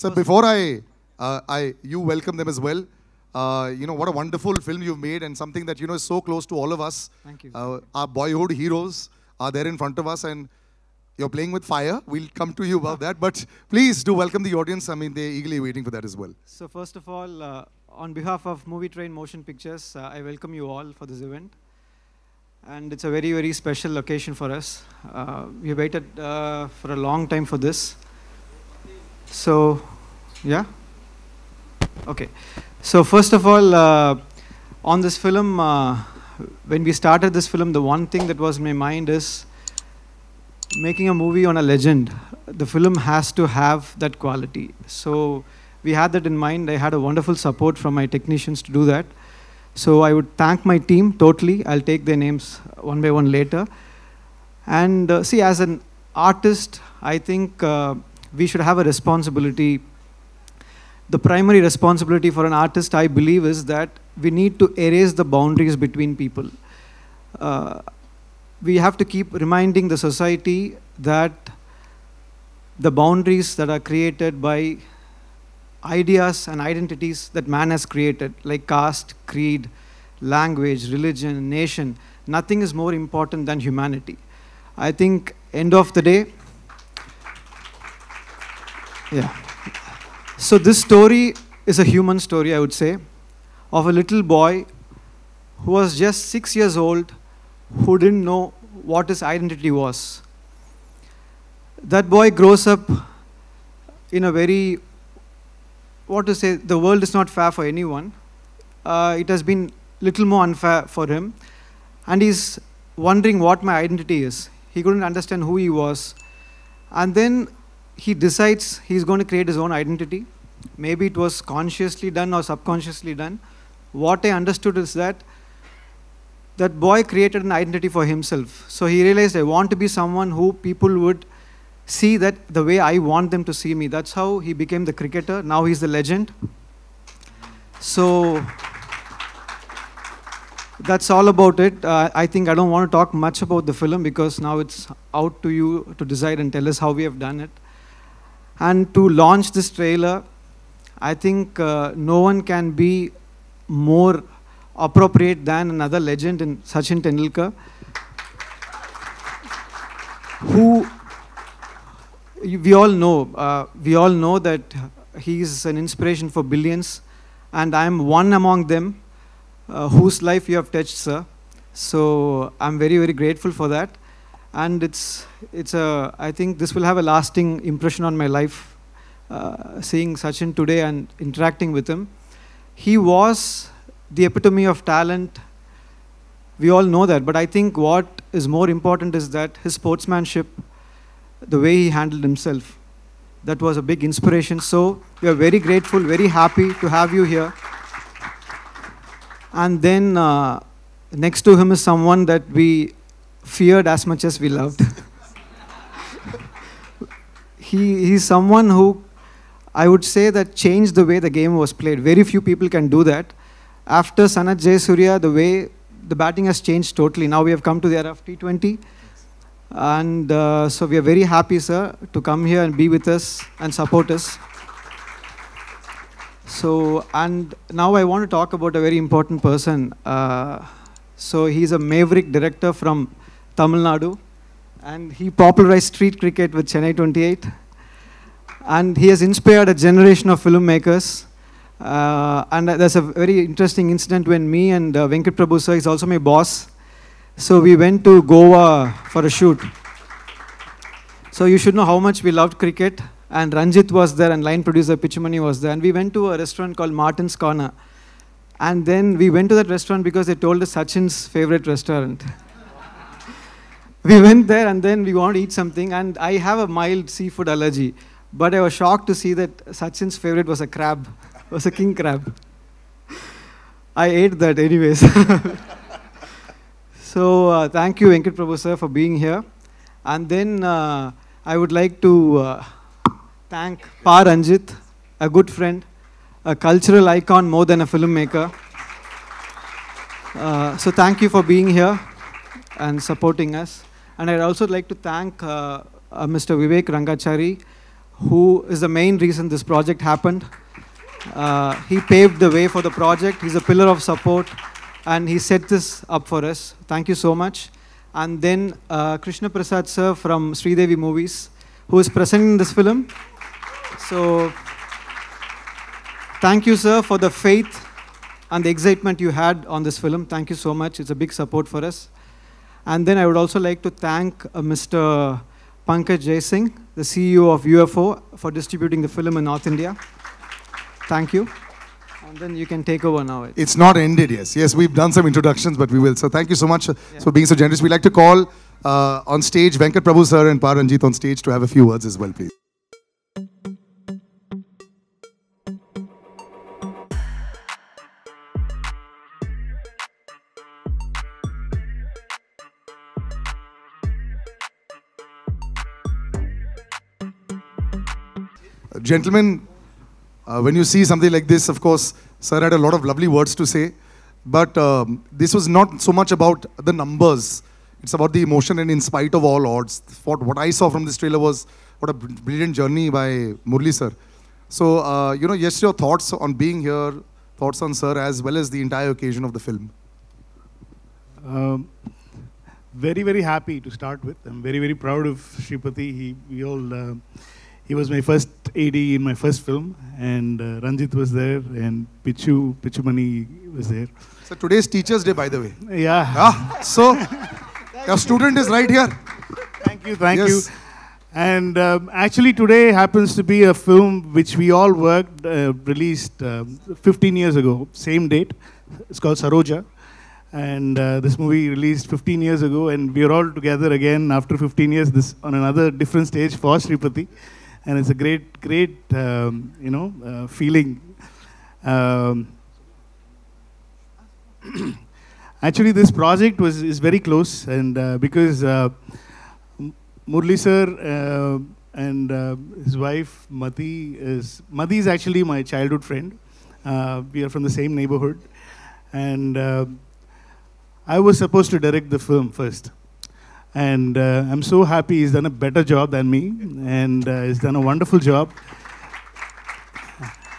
So before I, uh, I, you welcome them as well. Uh, you know what a wonderful film you've made, and something that you know is so close to all of us. Thank you. Uh, our boyhood heroes are there in front of us, and you're playing with fire. We'll come to you about that, but please do welcome the audience. I mean, they're eagerly waiting for that as well. So first of all, uh, on behalf of Movie Train Motion Pictures, uh, I welcome you all for this event. And it's a very, very special occasion for us. Uh, we waited uh, for a long time for this. So, yeah? Okay. So first of all, uh, on this film, uh, when we started this film, the one thing that was in my mind is making a movie on a legend. The film has to have that quality. So we had that in mind. I had a wonderful support from my technicians to do that. So I would thank my team totally. I'll take their names one by one later. And uh, see, as an artist, I think uh, we should have a responsibility. The primary responsibility for an artist, I believe, is that we need to erase the boundaries between people. Uh, we have to keep reminding the society that the boundaries that are created by ideas and identities that man has created, like caste, creed, language, religion, nation, nothing is more important than humanity. I think, end of the day, yeah. So this story is a human story, I would say, of a little boy who was just six years old, who didn't know what his identity was. That boy grows up in a very what to say, the world is not fair for anyone. Uh, it has been little more unfair for him. And he's wondering what my identity is. He couldn't understand who he was. And then he decides he's going to create his own identity. Maybe it was consciously done or subconsciously done. What I understood is that that boy created an identity for himself. So he realized I want to be someone who people would see that the way I want them to see me. That's how he became the cricketer. Now he's the legend. So that's all about it. Uh, I think I don't want to talk much about the film because now it's out to you to decide and tell us how we have done it. And to launch this trailer, I think uh, no one can be more appropriate than another legend in Sachin Tendulkar, who we all know, uh, we all know that he is an inspiration for billions, and I am one among them uh, whose life you have touched, sir. So I'm very, very grateful for that, and it's it's a. I think this will have a lasting impression on my life. Uh, seeing Sachin today and interacting with him, he was the epitome of talent. We all know that, but I think what is more important is that his sportsmanship the way he handled himself. That was a big inspiration. So we are very grateful, very happy to have you here. And then uh, next to him is someone that we feared as much as we loved. he, he's someone who I would say that changed the way the game was played. Very few people can do that. After Sanath Jayasuriya, the way the batting has changed totally. Now we have come to the era of T20 and uh, so we are very happy, sir, to come here and be with us and support us. So, and now I want to talk about a very important person. Uh, so he's a maverick director from Tamil Nadu, and he popularized street cricket with Chennai 28. And he has inspired a generation of filmmakers. Uh, and there's a very interesting incident when me and uh, Venkat Prabhu sir, he's also my boss, so we went to Goa for a shoot. So you should know how much we loved cricket. And Ranjit was there, and line producer Pichumani was there. And we went to a restaurant called Martin's Corner. And then we went to that restaurant because they told us Sachin's favorite restaurant. We went there, and then we wanted to eat something. And I have a mild seafood allergy. But I was shocked to see that Sachin's favorite was a crab, was a king crab. I ate that anyways. So uh, thank you, Venkat Prabhu sir, for being here. And then uh, I would like to uh, thank Pa Ranjit, a good friend, a cultural icon more than a filmmaker. Uh, so thank you for being here and supporting us. And I'd also like to thank uh, uh, Mr. Vivek Rangachari, who is the main reason this project happened. Uh, he paved the way for the project. He's a pillar of support, and he set this up for us. Thank you so much. And then uh, Krishna Prasad sir from Sridevi Movies, who is presenting this film. So, thank you, sir, for the faith and the excitement you had on this film. Thank you so much. It's a big support for us. And then I would also like to thank uh, Mr. Pankaj Jaisingh, the CEO of UFO, for distributing the film in North India. Thank you. And then you can take over now. It's not ended, yes. Yes, we've done some introductions, but we will. So thank you so much uh, for being so generous. We'd like to call uh, on stage Venkat Prabhu sir and Pa Ranjit on stage to have a few words as well, please. Gentlemen, uh, when you see something like this, of course, sir had a lot of lovely words to say, but um, this was not so much about the numbers. It's about the emotion, and in spite of all odds, what, what I saw from this trailer was what a brilliant journey by Murli sir. So, uh, you know, yes, your thoughts on being here, thoughts on sir, as well as the entire occasion of the film. Um, very, very happy to start with. I'm very, very proud of Sripathy. He, we all, uh, he was my first AD in my first film, and uh, Ranjit was there, and Pichu, Pichumani was there. So, today's Teachers' Day, by the way. Yeah. Ah, so, your student is right here. Thank you, thank Yes. you. And um, actually, today happens to be a film which we all worked, uh, released um 15 years ago, same date. It's called Saroja. And uh, this movie released 15 years ago, and we are all together again after 15 years this on another different stage for Sripathy. And it's a great, great, um, you know, uh, feeling. Um, actually, this project was is very close, and uh, because uh, Murli sir uh, and uh, his wife Mati is Mati is actually my childhood friend. Uh, we are from the same neighborhood, and I was supposed to direct the film first. And uh, I'm so happy he's done a better job than me, and uh, he's done a wonderful job.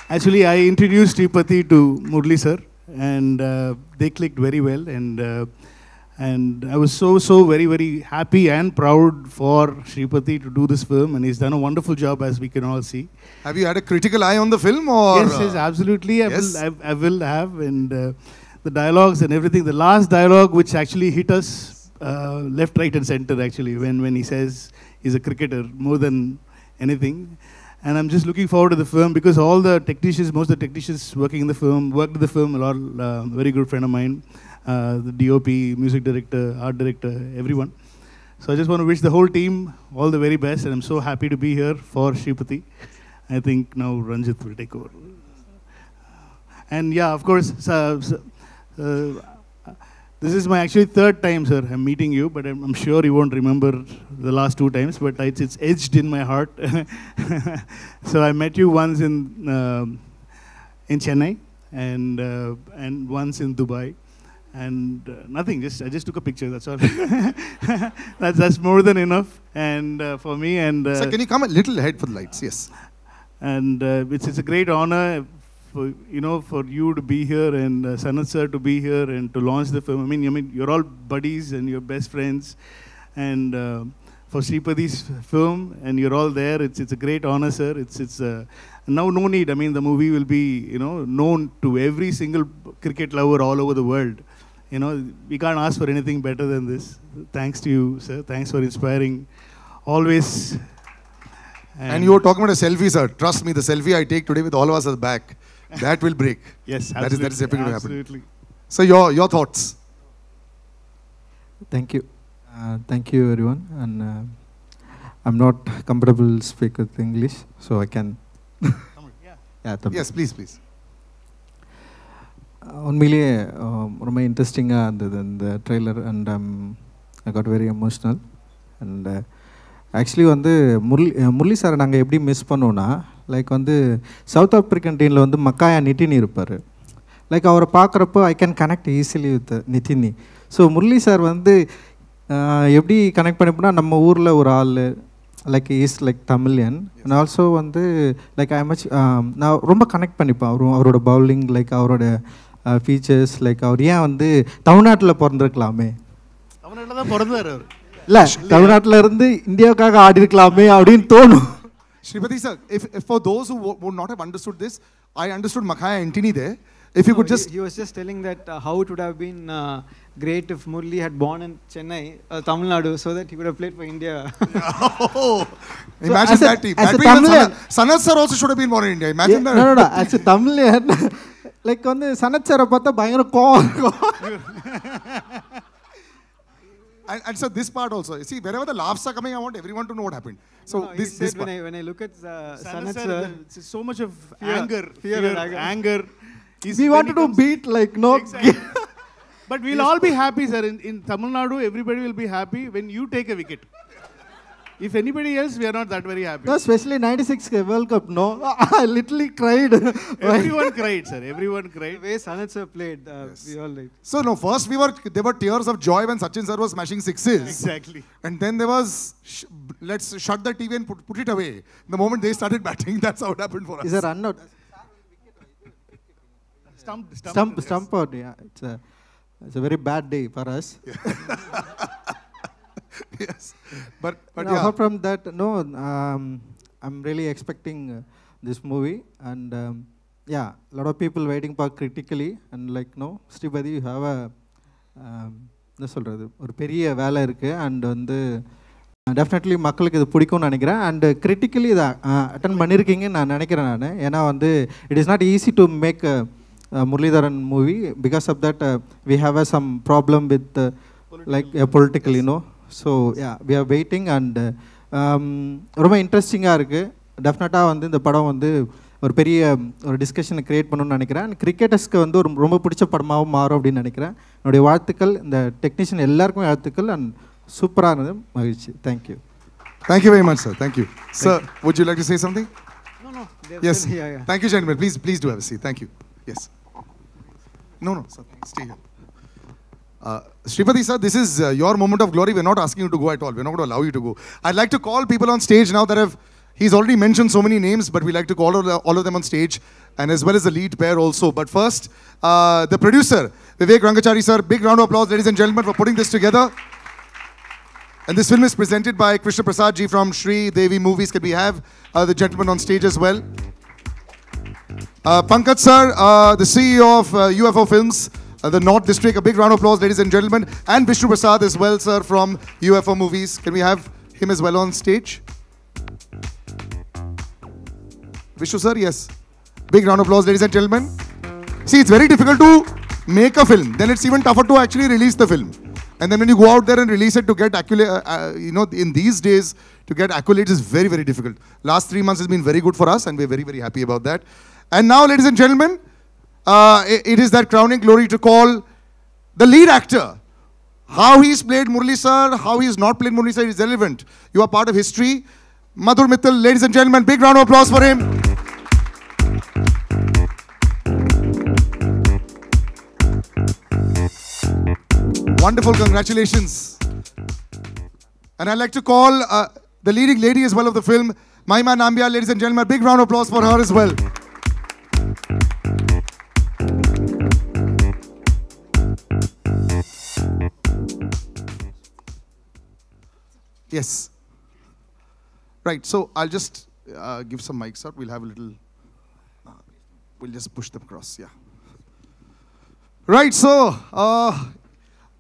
Actually, I introduced Sripathy to Murli sir, and uh, they clicked very well. And uh, and I was so so very very happy and proud for Sripathy to do this film, and he's done a wonderful job as we can all see. Have you had a critical eye on the film? or yes, yes, uh, absolutely. I yes? will I, I will have and uh, the dialogues and everything. The last dialogue which actually hit us uh, left, right, and center actually when when he says he's a cricketer more than anything. And I'm just looking forward to the film because all the technicians, most of the technicians working in the film, worked in the film. A lot, uh, very good friend of mine, uh, the DOP, music director, art director, everyone. So I just want to wish the whole team all the very best, and I'm so happy to be here for Sripathy. I think now Ranjit will take over. And yeah, of course, uh, this is my actually third time, sir. I'm meeting you, but I'm, I'm sure you won't remember the last two times. But it's, it's edged in my heart. so I met you once in um in Chennai, and uh, and once in Dubai, and uh, nothing. Just I just took a picture. That's all. that's that's more than enough. And uh, for me, and uh, Sir, can you come a little ahead for the lights? Yes. and uh, it's, it's a great honor for you know for you to be here and uh, Sanath sir to be here and to launch the film. I mean, I mean you're all buddies and you're best friends, and uh, for Sripathy's film and you're all there. It's it's a great honor, sir. It's it's uh, now no need. I mean, the movie will be you know known to every single cricket lover all over the world. You know, we can't ask for anything better than this. Thanks to you, sir. Thanks for inspiring. Always. And, you were talking about a selfie, sir. Trust me, the selfie I take today with all of us at the back, that will break. Yes, That is- that is definitely absolutely, going to happen. absolutely. So your your thoughts? Thank you. Uh, thank you, everyone. And uh, I'm not comfortable speak with English, so I can. yeah, தம்பி. Yes, please, please. Uh, உண்மையிலேயே uh, ரொம்ப இன்ட்ரெஸ்டிங்காக இருந்தது இந்த trailer and I got very emotional and actually வந்து முரளி முரளி சாரை நாங்கள் எப்படி மிஸ் பண்ணோன்னா லைக் வந்து சவுத் ஆப்ரிக்கன் டீமில் வந்து மக்காயா நிட்டினி இருப்பார். லைக் அவரை பார்க்குறப்போ I can connect easily with நிதினி so Murali sir வந்து எப்படி கனெக்ட் பண்ணிப்போனா நம்ம ஊரில் ஒரு ஆள் like is like Tamilian and also வந்து லைக் ஐ மச் நான் ரொம்ப கனெக்ட் பண்ணிப்பேன். அவரும் அவரோட பவுலிங் லைக் அவரோட ஃபீச்சர்ஸ் லைக் அவர் ஏன் வந்து தமிழ்நாட்டில் பிறந்திருக்கலாமே? அவனால தான் பிறந்தார் அவர். இல்லை தமிழ்நாட்டில் இருந்து இந்தியாவுக்காக ஆடி இருக்கலாமே அப்படின்னு தோணும். Sripathy sir, if, if, for those who would not have understood this, I understood Makhaya Ntini there. If you no, could just... He, he, was just telling that uh, how it would have been uh, great if Murli had born in Chennai, uh, Tamil Nadu, so that he would have played for India. oh, imagine so that a, team. As that a Tamilian, sir also should have been born in India. Imagine yeah, that. No, no, no. As a Tamilian, like on the Sanath sir, பார்த்தா பயங்கர And, and so this part also. See, wherever the laughs are coming, I want everyone to know what happened. So No, he this said this when. I when I look at uh, Sanath Sanath sir, sir, so much of Fear. anger, Fear fear, anger. anger. He's- we wanted to beat like no Exactly. But we'll all be happy, sir. In, in Tamil Nadu, everybody will be happy when you take a wicket. If anybody else, we are not that very happy. No, especially 96 World Cup, no. I literally cried. Everyone cried, sir. Everyone the cried. way Sanath sir played, uh, we all like. So no, first we were there were tears of joy when Sachin sir was smashing sixes. Exactly. And then there was sh- let's shut the TV and put, put it away. The moment they started batting, that's how it happened for us. Is a run out. Stumped, stumped. Stump, yes. stump out. Yeah, it's a, it's a very bad day for us. yes. But but No, yeah. Apart from that, no, um, I'm really expecting uh, this movie, and um, yeah, a lot of people waiting for critically, and like no, Sripadi, you have a um, என்ன சொல்கிறது ஒரு பெரிய வேலை இருக்குது and வந்து definitely மக்களுக்கு இது பிடிக்கும்னு நினைக்கிறேன் அண்ட் கிரிட்டிக்கலி இதை அட்டன் பண்ணியிருக்கீங்கன்னு நான் நினைக்கிறேன் நான் ஏன்னா வந்து it is not easy to make Muralidharan movie because of that we have a some problem with like political you know so yeah we are waiting and ரொம்ப இன்ட்ரெஸ்டிங்காக இருக்குது டெஃபினட்டாக வந்து இந்த படம் வந்து ஒரு பெரிய ஒரு டிஸ்கஷனை க்ரியேட் பண்ணணும்னு நினைக்கிறேன் அண்ட் கிரிக்கெட்டர்ஸ்க்கு வந்து ஒரு ரொம்ப பிடிச்ச படமாகவும் மாறும் அப்படின்னு நினைக்கிறேன் என்னுடைய வாழ்த்துக்கள் இந்த டெக்னீஷியன் எல்லாருக்குமே வாழ்த்துக்கள் அண்ட் சூப்பராக இருந்தது மகிழ்ச்சி thank you Thank you very much, sir. Thank you. sir, would you like to say something? No, no. they've Yes. said- yeah, yeah. Thank you, gentlemen. Please, please do Uh, Sripathy sir, this is uh, your moment of glory. We're not asking you to go at all. We're not going to allow you to go. I'd like to call people on stage now that have. He's already mentioned so many names, but we like to call all, all of them on stage, and as well as the lead pair also. But first, uh, the producer, Vivek Rangachari sir. Big round of applause, ladies and gentlemen, for putting this together. And this film is presented by Krishna Prasad ji from Sri Devi Movies. Can we have uh, the gentleman on stage as well? Uh, Pankaj sir, uh, the CEO of uh, UFO Films, uh, the North District. A big round of applause, ladies and gentlemen. And Vishnu Prasad as well, sir, from UFO Movies. Can we have him as well on stage? Vishnu sir, yes. Big round of applause, ladies and gentlemen. See, it's very difficult to make a film. Then it's even tougher to actually release the film. And then when you go out there and release it to get accolades, uh, uh, you know, in these days, to get accolades is very, very difficult. Last three months has been very good for us, and we're very, very happy about that. And now, ladies and gentlemen, uh, i- it is that crowning glory to call the lead actor. How he's played Murli sir, how he's not played Murli sir is relevant. You are part of history. Madhurr Mittal, ladies and gentlemen, big round of applause for him. Wonderful, congratulations. And I'd like to call uh, the leading lady as well of the film, Mahima Nambiar, ladies and gentlemen. Big round of applause for her as well. Yes. Right, so I'll just uh, give some mics out. We'll have a little, uh, we'll just push them across, yeah. Right, so uh,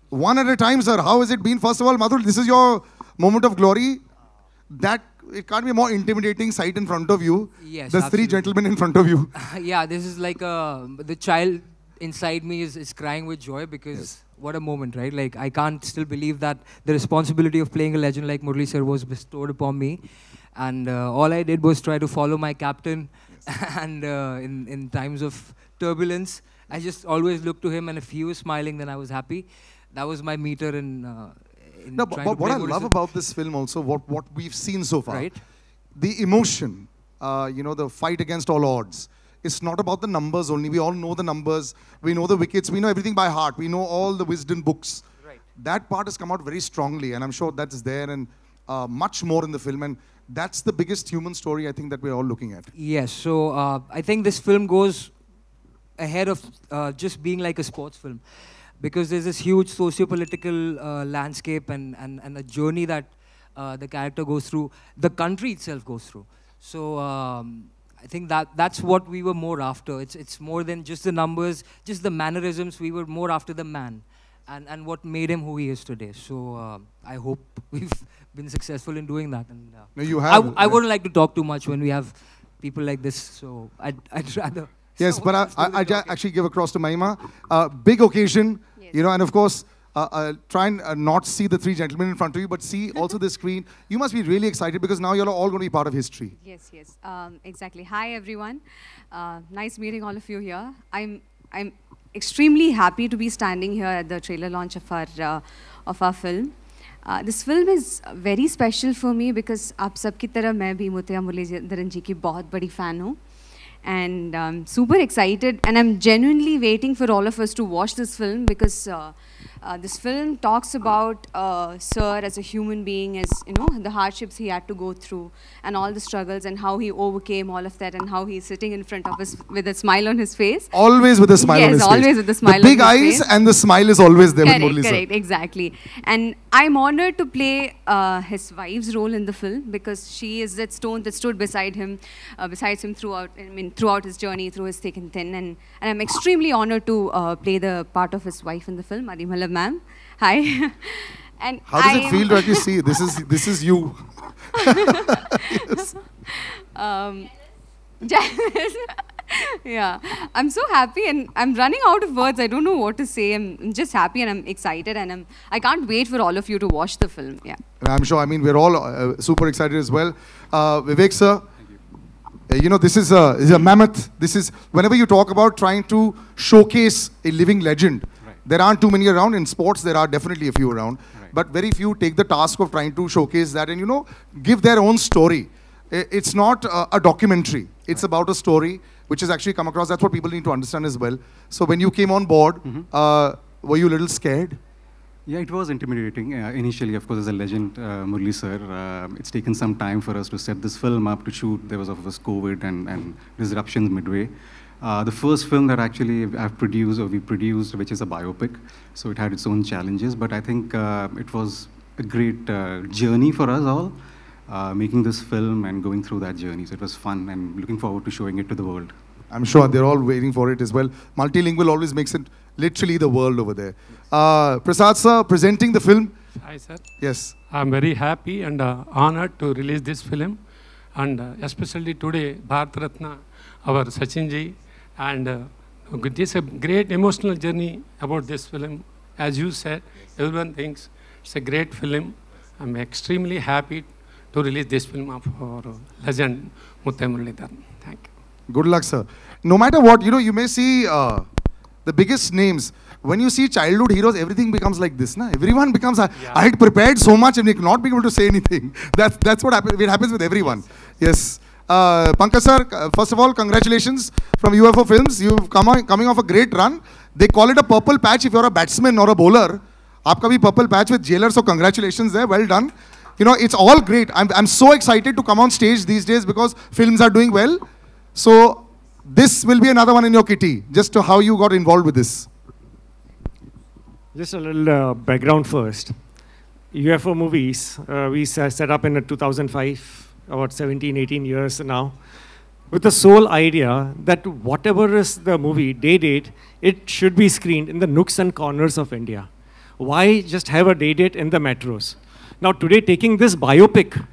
one at a time, sir. How has it been? First of all, Madhurr, this is your moment of glory. That it can't be a more intimidating sight in front of you. Yes, There's three gentlemen in front of you. yeah, this is like a, the child inside me is, is crying with joy because what a moment, right? Like I can't still believe that the responsibility of playing a legend like Murli sir was bestowed upon me, and uh, all I did was try to follow my captain, and uh, in in times of turbulence, I just always looked to him, and if he was smiling, then I was happy. That was my meter in. Uh, in No, but, but what I love about this film also, what, what we've seen so far, Right. the emotion, uh, you know, the fight against all odds. It's not about the numbers only. We all know the numbers. We know the wickets. We know everything by heart. We know all the Wisden books. Right. That part has come out very strongly, and I'm sure that's there. And uh, much more in the film, and that's the biggest human story I think that we're all looking at. Yes, so uh, I think this film goes ahead of uh, just being like a sports film because there's this huge socio-political uh, landscape and, and, and a journey that uh, the character goes through, the country itself goes through. So um, I think that that's what we were more after. It's, it's more than just the numbers, just the mannerisms. We were more after the man and, and what made him who he is today. So uh, I hope we've been successful in doing that. And uh, No, you I, have. w- I wouldn't like to talk too much when we have people like this, so I'd, I'd rather. Yes, but I, someone else do I, I actually give across to Mahima. Uh, big occasion, Yes. you know, and of course, try and uh, not see the three gentlemen in front of you, but see also the screen. You must be really excited because now you're all going to be part of history. Yes, yes, um, exactly. Hi, everyone. Uh, nice meeting all of you here. I'm, I'm extremely happy to be standing here at the trailer launch of our, uh, of our film. Uh, this film is very special for me because आप सबकी तरह मैं भी मुतिया मुरलीधरन जी की बहुत बड़ी fan हूँ and um, super excited and i'm genuinely waiting for all of us to watch this film because uh, uh, this film talks about uh, sir as a human being as you know the hardships he had to go through and all the struggles and how he overcame all of that and how he's sitting in front of us with a smile on his face Always with a smile on Yes, his face. always with a smile on The big eyes face. and the smile is always there correct, with Murli sir. exactly. And I'm honored to play uh, his wife's role in the film because she is that stone that stood beside him, uh, besides him throughout. I mean, throughout his journey, through his thick and thin, and, and I'm extremely honored to uh, play the part of his wife in the film, Adi Malab ma'am. Hi. and How does I it am- feel to actually see this is this is you? um, jealous. yeah, I'm so happy and I'm running out of words. I don't know what to say. I'm, I'm just happy and I'm excited and I'm I can't wait for all of you to watch the film. Yeah. And I'm sure. I mean, we're all uh, super excited as well. Uh, Vivek sir, you know this is a is a mammoth. This is whenever you talk about trying to showcase a living legend. There aren't too many around in sports. There are definitely a few around, but very few take the task of trying to showcase that and you know give their own story. It's not uh, a documentary. It's about a story which has actually come across. That's what people need to understand as well. So when you came on board, uh, were you a little scared? Yeah, it was intimidating. Uh, initially, of course, as a legend, uh, Murli sir, uh, it's taken some time for us to set this film up to shoot. There was, of course, COVID and, and disruptions midway. Uh, the first film that actually I've produced or we produced, which is a biopic, so it had its own challenges. But I think uh, it was a great uh, journey for us all, uh, making this film and going through that journey. So it was fun and looking forward to showing it to the world. I'm sure they're all waiting for it as well. Multilingual always makes it literally the world over there. Uh, Prasad sir, presenting the film. Hi, sir. Yes. I'm very happy and uh, honored to release this film. And uh, especially today, Bharat Ratna, our Sachin ji, and uh, this is a great emotional journey about this film. As you said, everyone thinks it's a great film. I'm extremely happy to release this film of our legend, Muttiah Muralitharan. Thank you. Good luck, sir. No matter what, you know, you may see uh, the biggest names. When you see childhood heroes, everything becomes like this. Na? Everyone becomes. I, I had prepared so much and not being able to say anything. That's that's what happens. It happens with everyone. Yes. Uh, Pankaj sir, uh, first of all, congratulations from UFO Films. You've come on, coming off a great run. They call it a purple patch if you're a batsman or a bowler. Aapka bhi purple patch with jailer, so congratulations there. Well done. You know, it's all great. I'm, I'm so excited to come on stage these days because films are doing well. So this will be another one in your kitty, just to how you got involved with this. Just a little uh, background first. UFO movies, uh, we set up in 2005 about 17, 18 years now, with the sole idea that whatever is the movie, day date, it should be screened in the nooks and corners of India. Why just have a day date in the metros? Now, today, taking this biopic,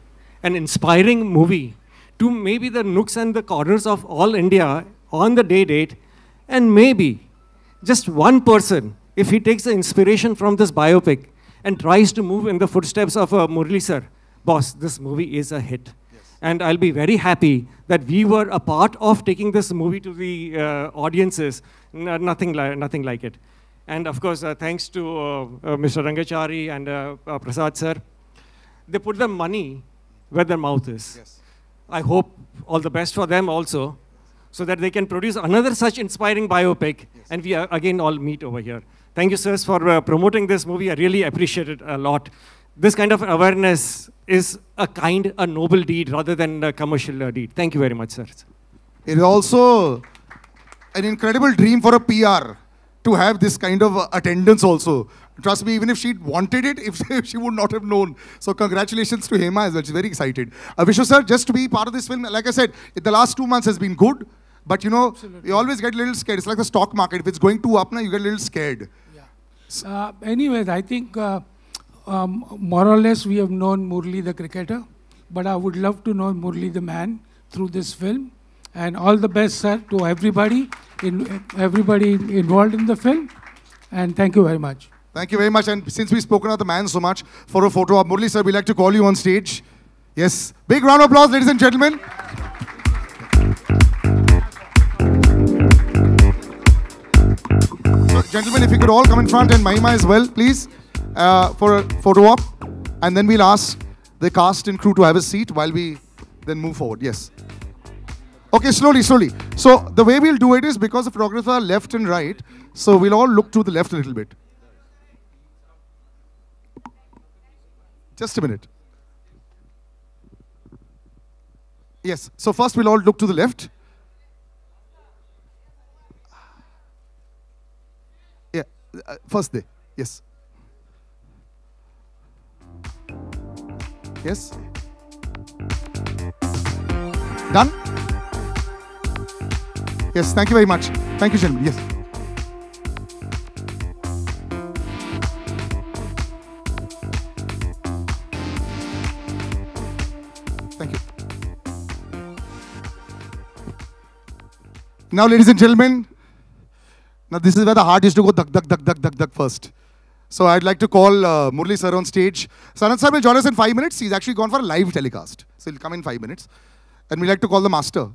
an inspiring movie, to maybe the nooks and the corners of all India on the day date, and maybe just one person, if he takes the inspiration from this biopic and tries to move in the footsteps of uh, a Murli sir, boss, this movie is a hit. And I'll be very happy that we were a part of taking this movie to the uh, audiences. N- nothing, li- nothing like it. And of course, uh, thanks to uh, uh, Mr. Rangachari and uh, Prasad sir, they put the money where their mouth is. Yes. I hope all the best for them also, so that they can produce another such inspiring biopic, and we again all meet over here. Thank you, sirs, for uh, promoting this movie. I really appreciate it a lot. This kind of awareness is a kind, a noble deed rather than a commercial uh, deed. Thank you very much, sir. It is also an incredible dream for a PR to have this kind of uh, attendance also. Trust me, even if she wanted it, if she would not have known. So congratulations to Hema as well. She's very excited. Uh, Vishnu sir, just to be part of this film, like I said, the last two months has been good. But you know, you always get a little scared. It's like the stock market. If it's going too up now, you get a little scared. Uh, anyways, I think uh, um, more or less we have known Murli the cricketer, but I would love to know Murli the man through this film. And all the best, sir, to everybody, in, everybody involved in the film. And thank you very much. Thank you very much. And since we've spoken of the man so much, for a photo of Murli sir, we'd like to call you on stage. Yes. Big round of applause, ladies and gentlemen. So, gentlemen, if you could all come in front and Mahima as well, please, uh, for a photo op. And then we'll ask the cast and crew to have a seat while we then move forward. Yes. Okay, slowly, slowly. So the way we'll do it is because the photographers are left and right, so we'll all look to the left a little bit. Just a minute. Yes, so first we'll all look to the left. Yeah, uh, first day. Yes. Yes. Done? Yes, thank you very much. Thank you, gentlemen. Yes. Thank you. Now, ladies and gentlemen, now this is where the heart used to go duck, duck, duck, duck, duck, duck first. So I'd like to call uh, Murli sir on stage. Sanath sir will join us in five minutes. He's actually gone for a live telecast. So he'll come in five minutes. And we'd like to call the master.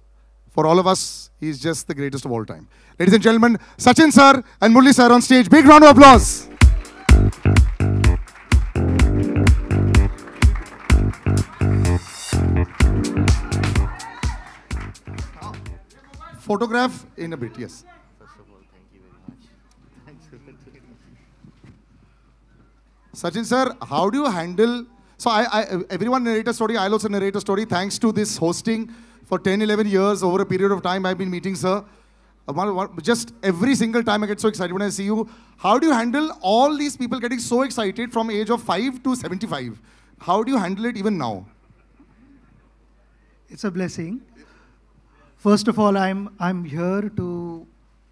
For all of us, he's just the greatest of all time. Ladies and gentlemen, Sachin sir and Murli sir on stage. Big round of applause. Photograph in a bit, yes. Sachin sir, how do you handle? So I, I, everyone narrate a story. I'll also narrate a story. Thanks to this hosting for 10, 11 years over a period of time I've been meeting sir. Uh, Just every single time I get so excited when I see you. How do you handle all these people getting so excited from age of 5 to 75? How do you handle it even now? It's a blessing. First of all, I'm, I'm here to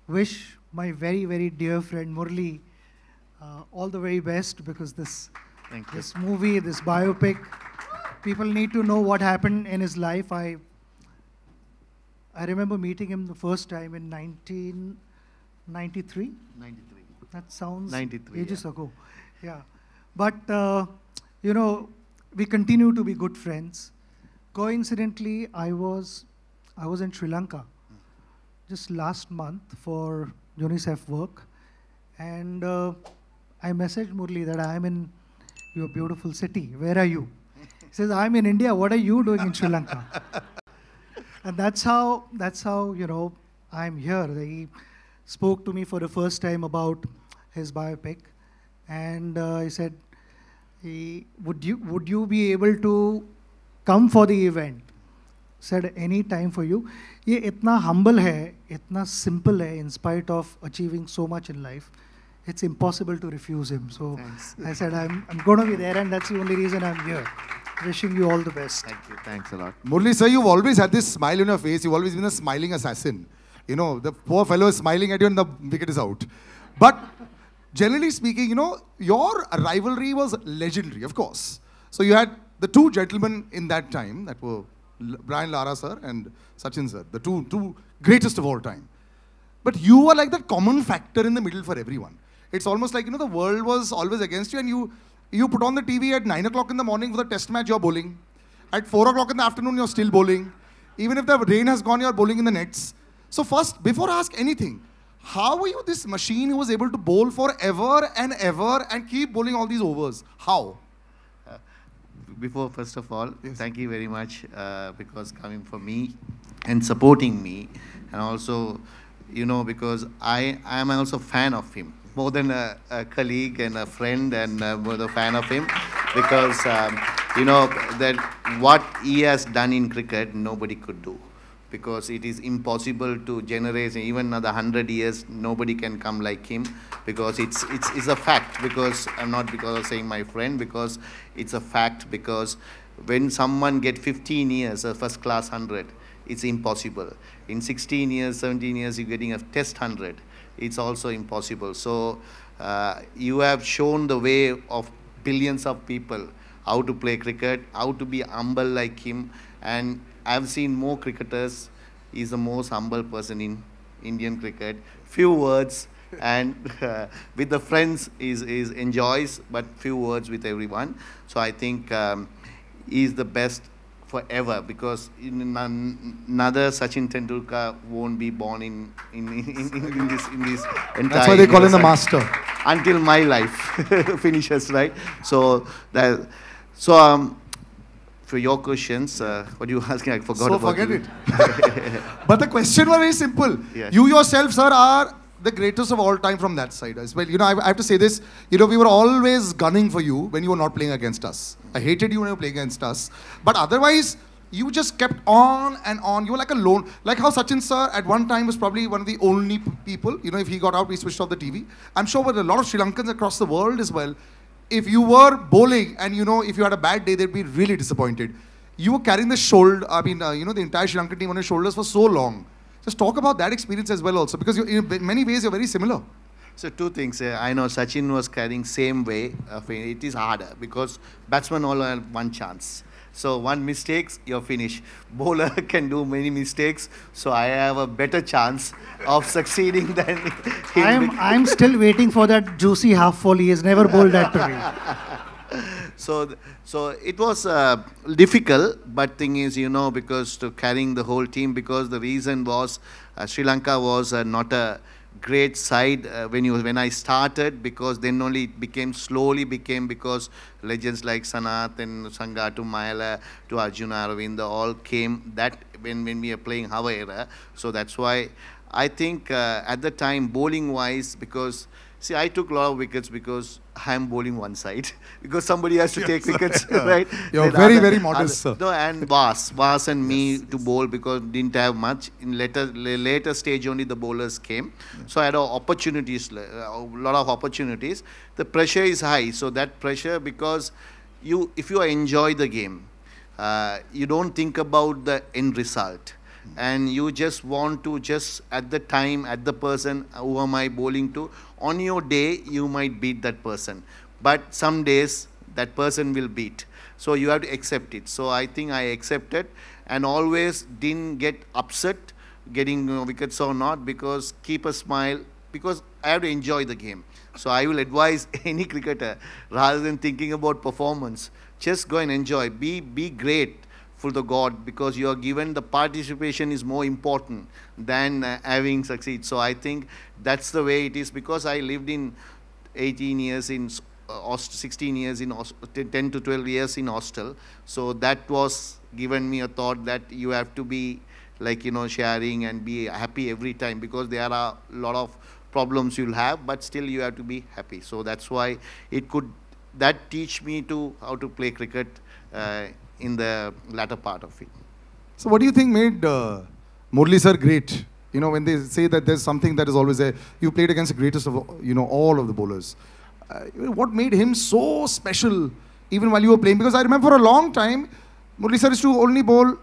wish my very, very dear friend Murli uh, all the very best because this, Thank you. this movie, this biopic, people need to know what happened in his life. I, I remember meeting him the first time in 1993. 93. That sounds 93, ages yeah. ago. Yeah. But, uh, you know, we continue to be good friends. Coincidentally, I was, I was in Sri Lanka just last month for UNICEF work. And uh, I messaged Murli that I am in your beautiful city. Where are you? He says, I'm in India. What are you doing in Sri Lanka? and that's how that's how you know I'm here. He spoke to me for the first time about his biopic, and uh, he said, he, "Would you would you be able to come for the event?" Said any time for you. ये इतना humble है, इतना simple है, in spite of achieving so much in life. it's impossible to refuse him. So Thanks. I said, I'm, I'm going to be there, and that's the only reason I'm here. Wishing you all the best. Thank you. Thanks a lot. Murli sir, you've always had this smile on your face. You've always been a smiling assassin. You know, the poor fellow is smiling at you and the wicket is out. But generally speaking, you know, your rivalry was legendary, of course. So you had the two gentlemen in that time that were L- Brian Lara sir and Sachin sir, the two, two greatest of all time. But you were like that common factor in the middle for everyone. It's almost like, you know, the world was always against you and you, you put on the TV at 9 o'clock in the morning for the test match, you're bowling. At 4 o'clock in the afternoon, you're still bowling. Even if the rain has gone, you're bowling in the nets. So first, before I ask anything, how are you this machine who was able to bowl forever and ever and keep bowling all these overs? How? Before, first of all, thank you very much uh, because coming for me and supporting me, and also, you know, because I I am also a fan of him more than a, a colleague and a friend and uh, more the fan of him. because um, you know that what he has done in cricket, nobody could do. Because it is impossible to generate even another hundred years, nobody can come like him. Because it's it's, it's a fact. Because I'm not because of saying my friend. Because it's a fact. Because when someone get 15 years, a first class hundred, it's impossible. In 16 years, 17 years, you're getting a test 100. It's also impossible. So uh, you have shown the way of billions of people how to play cricket, how to be humble like him. And I've seen more cricketers. He's the most humble person in Indian cricket. Few words. And uh, with the friends, is is enjoys, but few words with everyone. So I think um, he's the best forever because another Sachin Tendulkar won't be born in in, in, in, in this in this entire. That's why they call him the master. Until my life finishes, right? So that so um, for your questions, uh, what you asking? I forgot So forget you. it. But the question was very simple. Yeah. You yourself, sir, are the greatest of all time from that side as well. You know, I, I have to say this. You know, we were always gunning for you when you were not playing against us. I hated you when you were playing against us. But otherwise, you just kept on and on. You were like a lone, like how Sachin sir at one time was probably one of the only people. You know, if he got out, we switched off the TV. I'm sure with a lot of Sri Lankans across the world as well. If you were bowling and you know, if you had a bad day, they'd be really disappointed. You were carrying the shoulder, I mean, uh, you know, the entire Sri Lankan team on your shoulders for so long. Just talk about that experience as well, also, because in many ways you're very similar. So two things. Uh, I know Sachin was carrying same way. Of it. it is harder because batsmen all have one chance. So one mistakes, you're finished. Bowler can do many mistakes. So I have a better chance of succeeding than him. I'm, I'm still waiting for that juicy half volley. He has never bowled that to me. so so it was uh, difficult but thing is you know because to carrying the whole team because the reason was uh, sri lanka was uh, not a great side uh, when you when i started because then only it became slowly became because legends like sanath and sangatu mayala to arjuna aravinda all came that when when we are playing our era. So that's why i think uh, at the time bowling wise because See, I took a lot of wickets because I'm bowling one side because somebody has to take Yes, wickets, yeah. right? You're Then very, other- very modest, other- sir. No, and Vaas, Vaas and me to bowl because didn't have much. In later later stage only the bowlers came, so I had opportunities, uh, a lot of opportunities. The pressure is high, so that pressure because you if you enjoy the game, uh, you don't think about the end result and you just want to just at the time at the person who am i bowling to on your day you might beat that person. But some days that person will beat. So you have to accept it. So i think i accepted. And always didn't get upset getting wickets or not because keep a smile because i have to enjoy the game. So i will advise any cricketer rather than thinking about performance just go and enjoy. Be be great for the God because you are given the participation is more important than uh, having succeed. So I think that's the way it is because I lived in 18 years in uh, 16 years in 10 to 12 years in hostel. So that was given me a thought that you have to be like you know sharing and be happy every time because there are a lot of problems you'll have but still you have to be happy so that's why it could that teach me to how to play cricket uh, in the latter part of it So, what do you think made uh, Murli sir great? You know, when they say that there's something that is always there, you played against the greatest of you know all of the bowlers. Uh, what made him so special, even while you were playing? Because I remember for a long time, Murli sir used to only bowl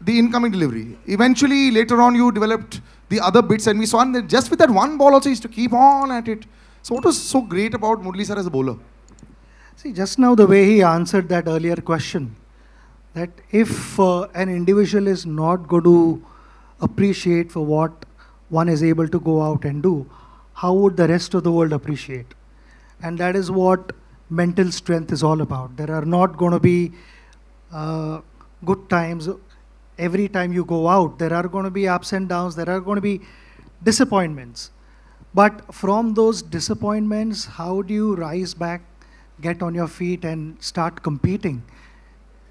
the incoming delivery. Eventually, later on, you developed the other bits, and we saw that just with that one ball also, he used to keep on at it. So, what was so great about Murli sir as a bowler? See, just now the way he answered that earlier question, that if uh, an individual is not going to appreciate for what one is able to go out and do, how would the rest of the world appreciate? And that is what mental strength is all about. There are not going to be uh, good times every time you go out. There are going to be ups and downs. There are going to be disappointments. But from those disappointments, how do you rise back, get on your feet, and start competing?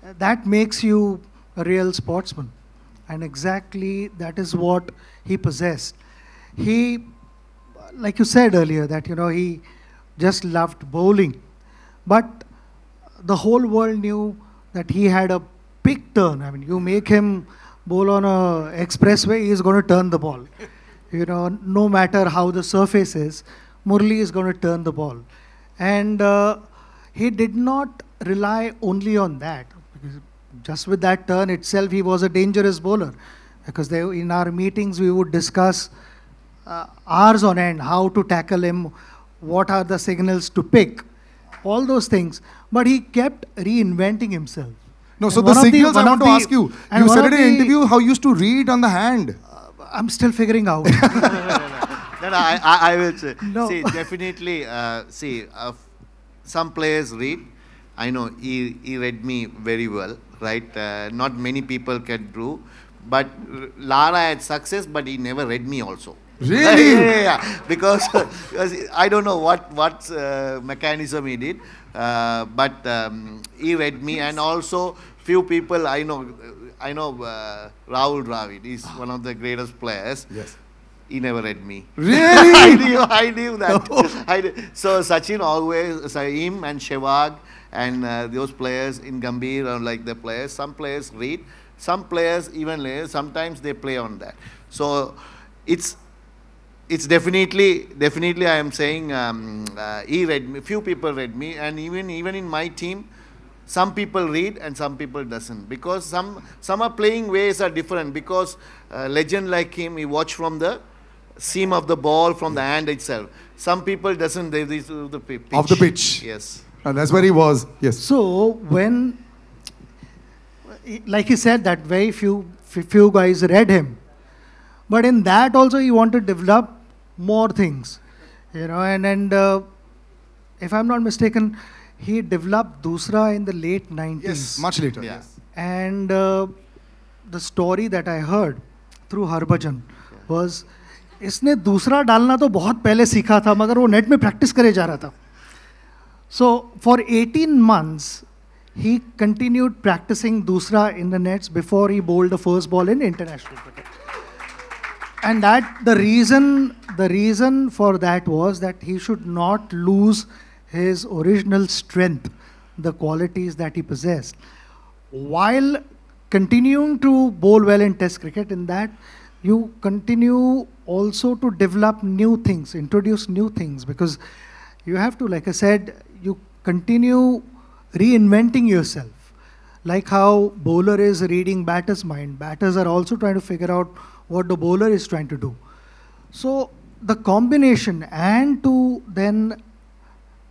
That makes you a real sportsman. And exactly that is what he possessed. He, like you said earlier, that you know he just loved bowling. But the whole world knew that he had a big turn. I mean, you make him bowl on a expressway, he's going to turn the ball. You know, no matter how the surface is, Murli is going to turn the ball. And uh, he did not rely only on that. Because just with that turn itself, he was a dangerous bowler. Because they, in our meetings, we would discuss uh, hours on end how to tackle him, what are the signals to pick, all those things. But he kept reinventing himself. No, And so the one of signals I one want to the- ask you. You said in an the- interview how you used to read on the hand. I'm still figuring out. No, no, I, I, I will say. No. See, definitely, uh, see, uh, some players read. I know he, he read me very well, right? Uh, not many people can do. But Lara had success, but he never read me also. Really? yeah, yeah, yeah. Because, because I don't know what, what uh, mechanism he did, uh, but um, he read me, and also few people I know. I know uh, Rahul Dravid. He's one of the greatest players. Yes. He never read me. Really? I knew, I knew that. I knew. So Sachin always, so him and Sehwag and uh, those players in Gambhir are like the players. Some players read, some players even later, sometimes they play on that. So it's it's definitely definitely I am saying um, uh, he read me. Few people read me, and even even in my team, some people read and some people doesn't because some some are playing ways are different because uh, legend like him he watch from the seam of the ball from the hand itself some people doesn't they, they the pitch Of the pitch. yes And that's where he was. Yes. So when, like he said, that very few f- few guys read him, but in that also he wanted to develop more things, you know. And and uh, if I'm not mistaken, he developed Dusra in the late 90s. Yes, much later. Yeah. Yes. And uh, the story that I heard through Harbhajan was इसने दूसरा डालना तो बहुत पहले सीखा था मगर वो नेट में प्रैक्टिस करे जा रहा था so for 18 months, he continued practicing Dusra in the nets before he bowled the first ball in international cricket. And that the reason the reason for that was that he should not lose his original strength, the qualities that he possessed, while continuing to bowl well in Test cricket. In that, you continue also to develop new things, introduce new things because you have to, like I said, you continue reinventing yourself. Like how bowler is reading batter's mind, batters are also trying to figure out what the bowler is trying to do. So the combination and to then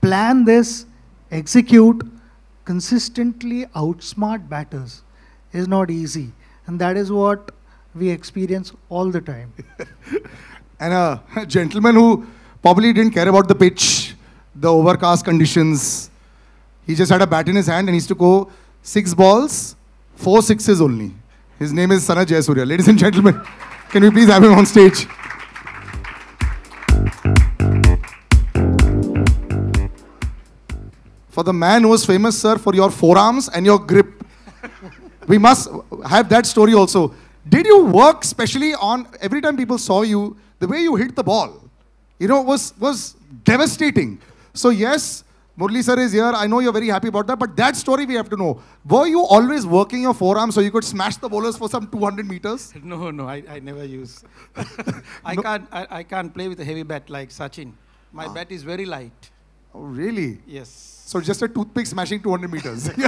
plan this, execute, consistently outsmart batters is not easy. And that is what we experience all the time. And a gentleman who probably didn't care about the pitch, the overcast conditions. He just had a bat in his hand and he used to go six balls, four sixes only. His name is Sanath Jayasuriya. Ladies and gentlemen, can we please have him on stage? For the man who was famous, sir, for your forearms and your grip. we must have that story also. Did you work specially on every time people saw you, the way you hit the ball, you know, was was devastating. So yes, Murli sir is here. I know you're very happy about that, but that story we have to know. Were you always working your forearms so you could smash the bowlers for some 200 meters? No, no, I, I never use. I can't I, I can't play with a heavy bat like Sachin. My Ah. bat is very light. Oh, really? Yes. So just a toothpick smashing 200 meters.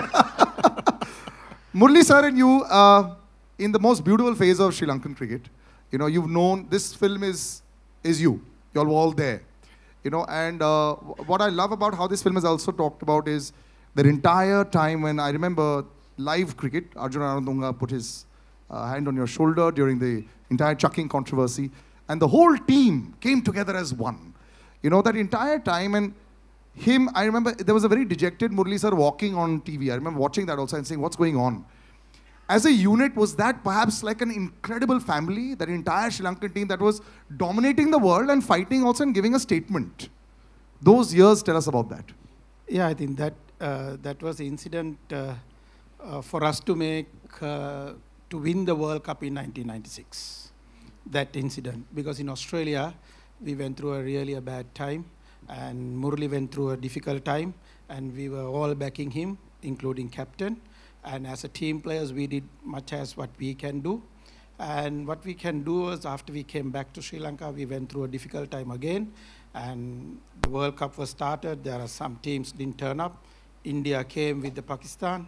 Murli sir and you, uh, in the most beautiful phase of Sri Lankan cricket, you know, you've known this film is is you. You're all there. You know, and uh, what I love about how this film is also talked about is the entire time when I remember live cricket, Arjuna Ranatunga put his uh, hand on your shoulder during the entire chucking controversy, and the whole team came together as one. You know, that entire time, and him, I remember there was a very dejected Murli sir walking on TV. I remember watching that also and saying, What's going on? As a unit, was that perhaps like an incredible family, that entire Sri Lankan team that was dominating the world and fighting also and giving a statement? Those years, tell us about that. Yeah, I think that uh, that was the incident uh, uh, for us to make uh, to win the World Cup in 1996. That incident, because in Australia we went through a really a bad time, and Murli went through a difficult time, and we were all backing him including captain. And as a team players, we did much as what we can do. And what we can do is after we came back to Sri Lanka, we went through a difficult time again. And the World Cup was started. There are some teams didn't turn up. India came with the Pakistan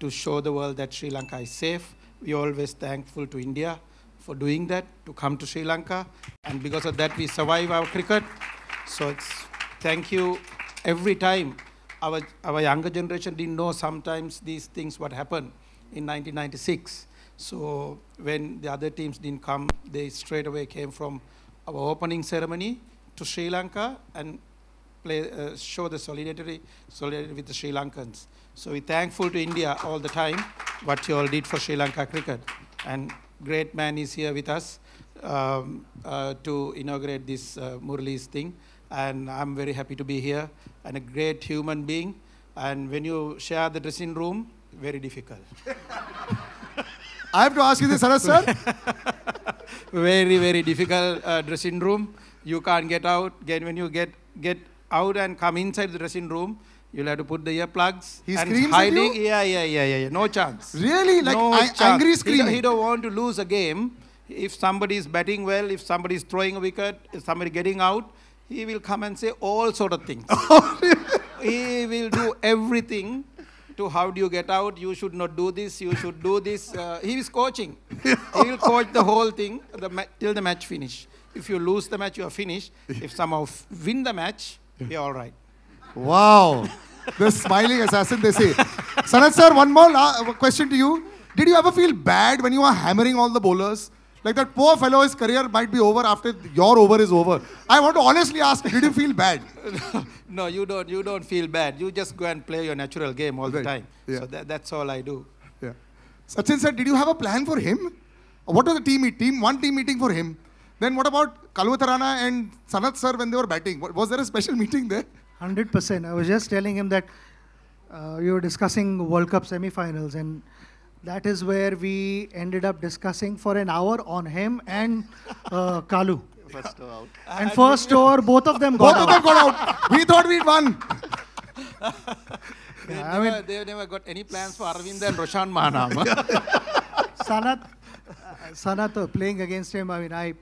to show the world that Sri Lanka is safe. We are always thankful to India for doing that, to come to Sri Lanka. And because of that, we survive our cricket. So it's thank you every time. Our, our younger generation didn't know sometimes these things what happened in 1996. So when the other teams didn't come, they straight away came from our opening ceremony to Sri Lanka and play, uh, show the solidarity, solidarity with the Sri Lankans. So we're thankful to India all the time what you all did for Sri Lanka cricket. And great man is here with us um, uh, to inaugurate this uh, Murali's thing. And I'm very happy to be here and a great human being. And when you share the dressing room, very difficult. I have to ask you this, Saras sir. very, very difficult uh, dressing room. You can't get out. Again, when you get get out and come inside the dressing room, you'll have to put the earplugs. He and screams at hiding. you? Yeah, yeah, yeah, yeah, yeah. No chance. Really? Like no chance. angry He don't- He don't want to lose a game. If somebody is batting well, if somebody is throwing a wicket, if somebody getting out, he will come and say all sort of things. he will do everything to how do you get out, you should not do this, you should do this. Uh, he is coaching. he will coach the whole thing the ma- till the match finish. If you lose the match, you are finished. If somehow f- win the match, you're all right. Wow. The smiling assassin, they say. Sanath sir, one more la- question to you. Did you ever feel bad when you were hammering all the bowlers? Like that poor fellow's career might be over after your over is over. I want to honestly ask, did you feel bad? no, you don't. You don't feel bad. You just go and play your natural game all the time. Yeah. So that, that's all I do. Yeah. Sachin sir, did you have a plan for him? What was the team meet? Team one team meeting for him. Then what about Kaluwitharana and Sanath sir when they were batting? Was there a special meeting there? 100%. I was just telling him that uh, you were discussing World Cup semi-finals, and that is where we ended up discussing for an hour on him and uh, Kalu. First out. And first over, both of them got Both got of them got out. We thought we'd won. They, I never, they never got any plans for Arvind and Roshan Mahanama. Sanath, uh, Sanath uh, playing against him. I mean, I,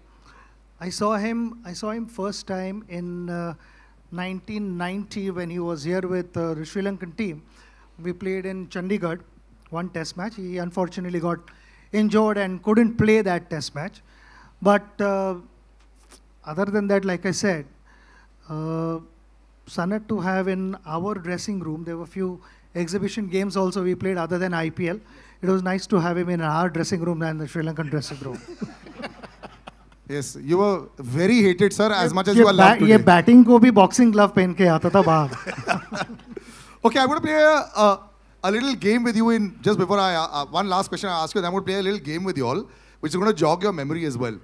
I saw him. I saw him first time in uh, 1990 when he was here with uh, the Sri Lankan team. We played in Chandigarh, one test match. He unfortunately got injured and couldn't play that test match. But uh, other than that, like I said, uh, Sanath to have in our dressing room, there were a few exhibition games also we played other than IPL. It was nice to have him in our dressing room than the Sri Lankan dressing room. yes, you were very hated, sir, as much as you are loved today. ये batting ko bhi boxing glove पहन के आता था okay, I'm going to play a, a a little game with you in just before I uh, uh, one last question I ask you. Then I'm going to play a little game with you all, which is going to jog your memory as well.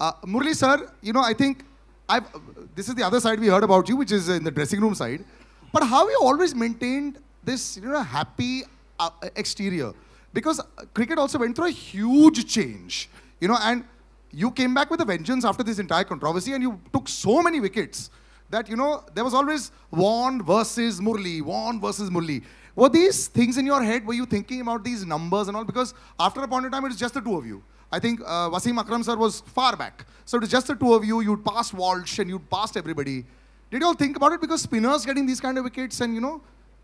Uh, Murli sir, you know I think I've, this is the other side we heard about you, which is in the dressing room side. But how you always maintained this, you know, happy uh, exterior? Because uh, cricket also went through a huge change, you know, and you came back with a vengeance after this entire controversy, and you took so many wickets that you know there was always Warne versus Murli, Warne versus Murli. Were these things in your head? Were you thinking about these numbers and all? Because after a point in time, it's just the two of you. I think uh, Wasim Akram sir was far back, so it was just the two of you. You'd passed Walsh and you'd passed everybody. Did you all think about it? Because spinners getting these kind of wickets, and you know,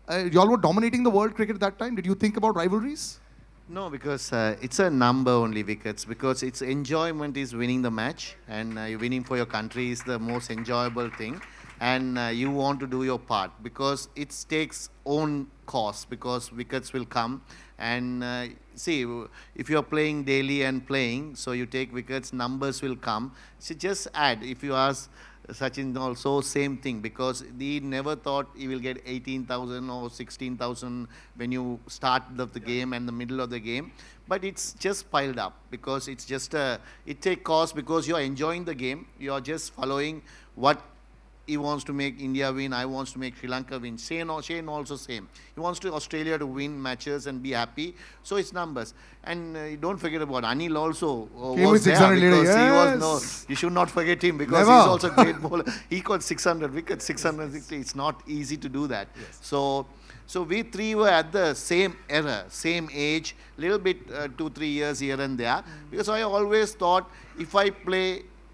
uh, you all were dominating the world cricket at that time. Did you think about rivalries? No, because uh, it's a number only wickets. Because its enjoyment is winning the match, and uh, winning for your country is the most enjoyable thing. And uh, you want to do your part because it takes own cost. Because wickets will come, and uh, see if you are playing daily and playing, so you take wickets, numbers will come. So just add. If you ask Sachin also same thing because he never thought he will get 18,000 or 16,000 when you start of the game and the middle of the game. But it's just piled up because it's just a, it take cost because you're enjoying the game. You're just following what he wants to make India win. I wants to make Sri Lanka win. Shane, Shane also same. He wants to Australia to win matches and be happy. So it's numbers. And uh, don't forget about Anil also uh, Came was there 600 later, because he was no. You should not forget him because Never. he's also a great bowler. He caught 600 wickets, 660. It's not easy to do that. So, So we three were at the same era, same age, little bit uh, two, three years here and there. Because I always thought if I play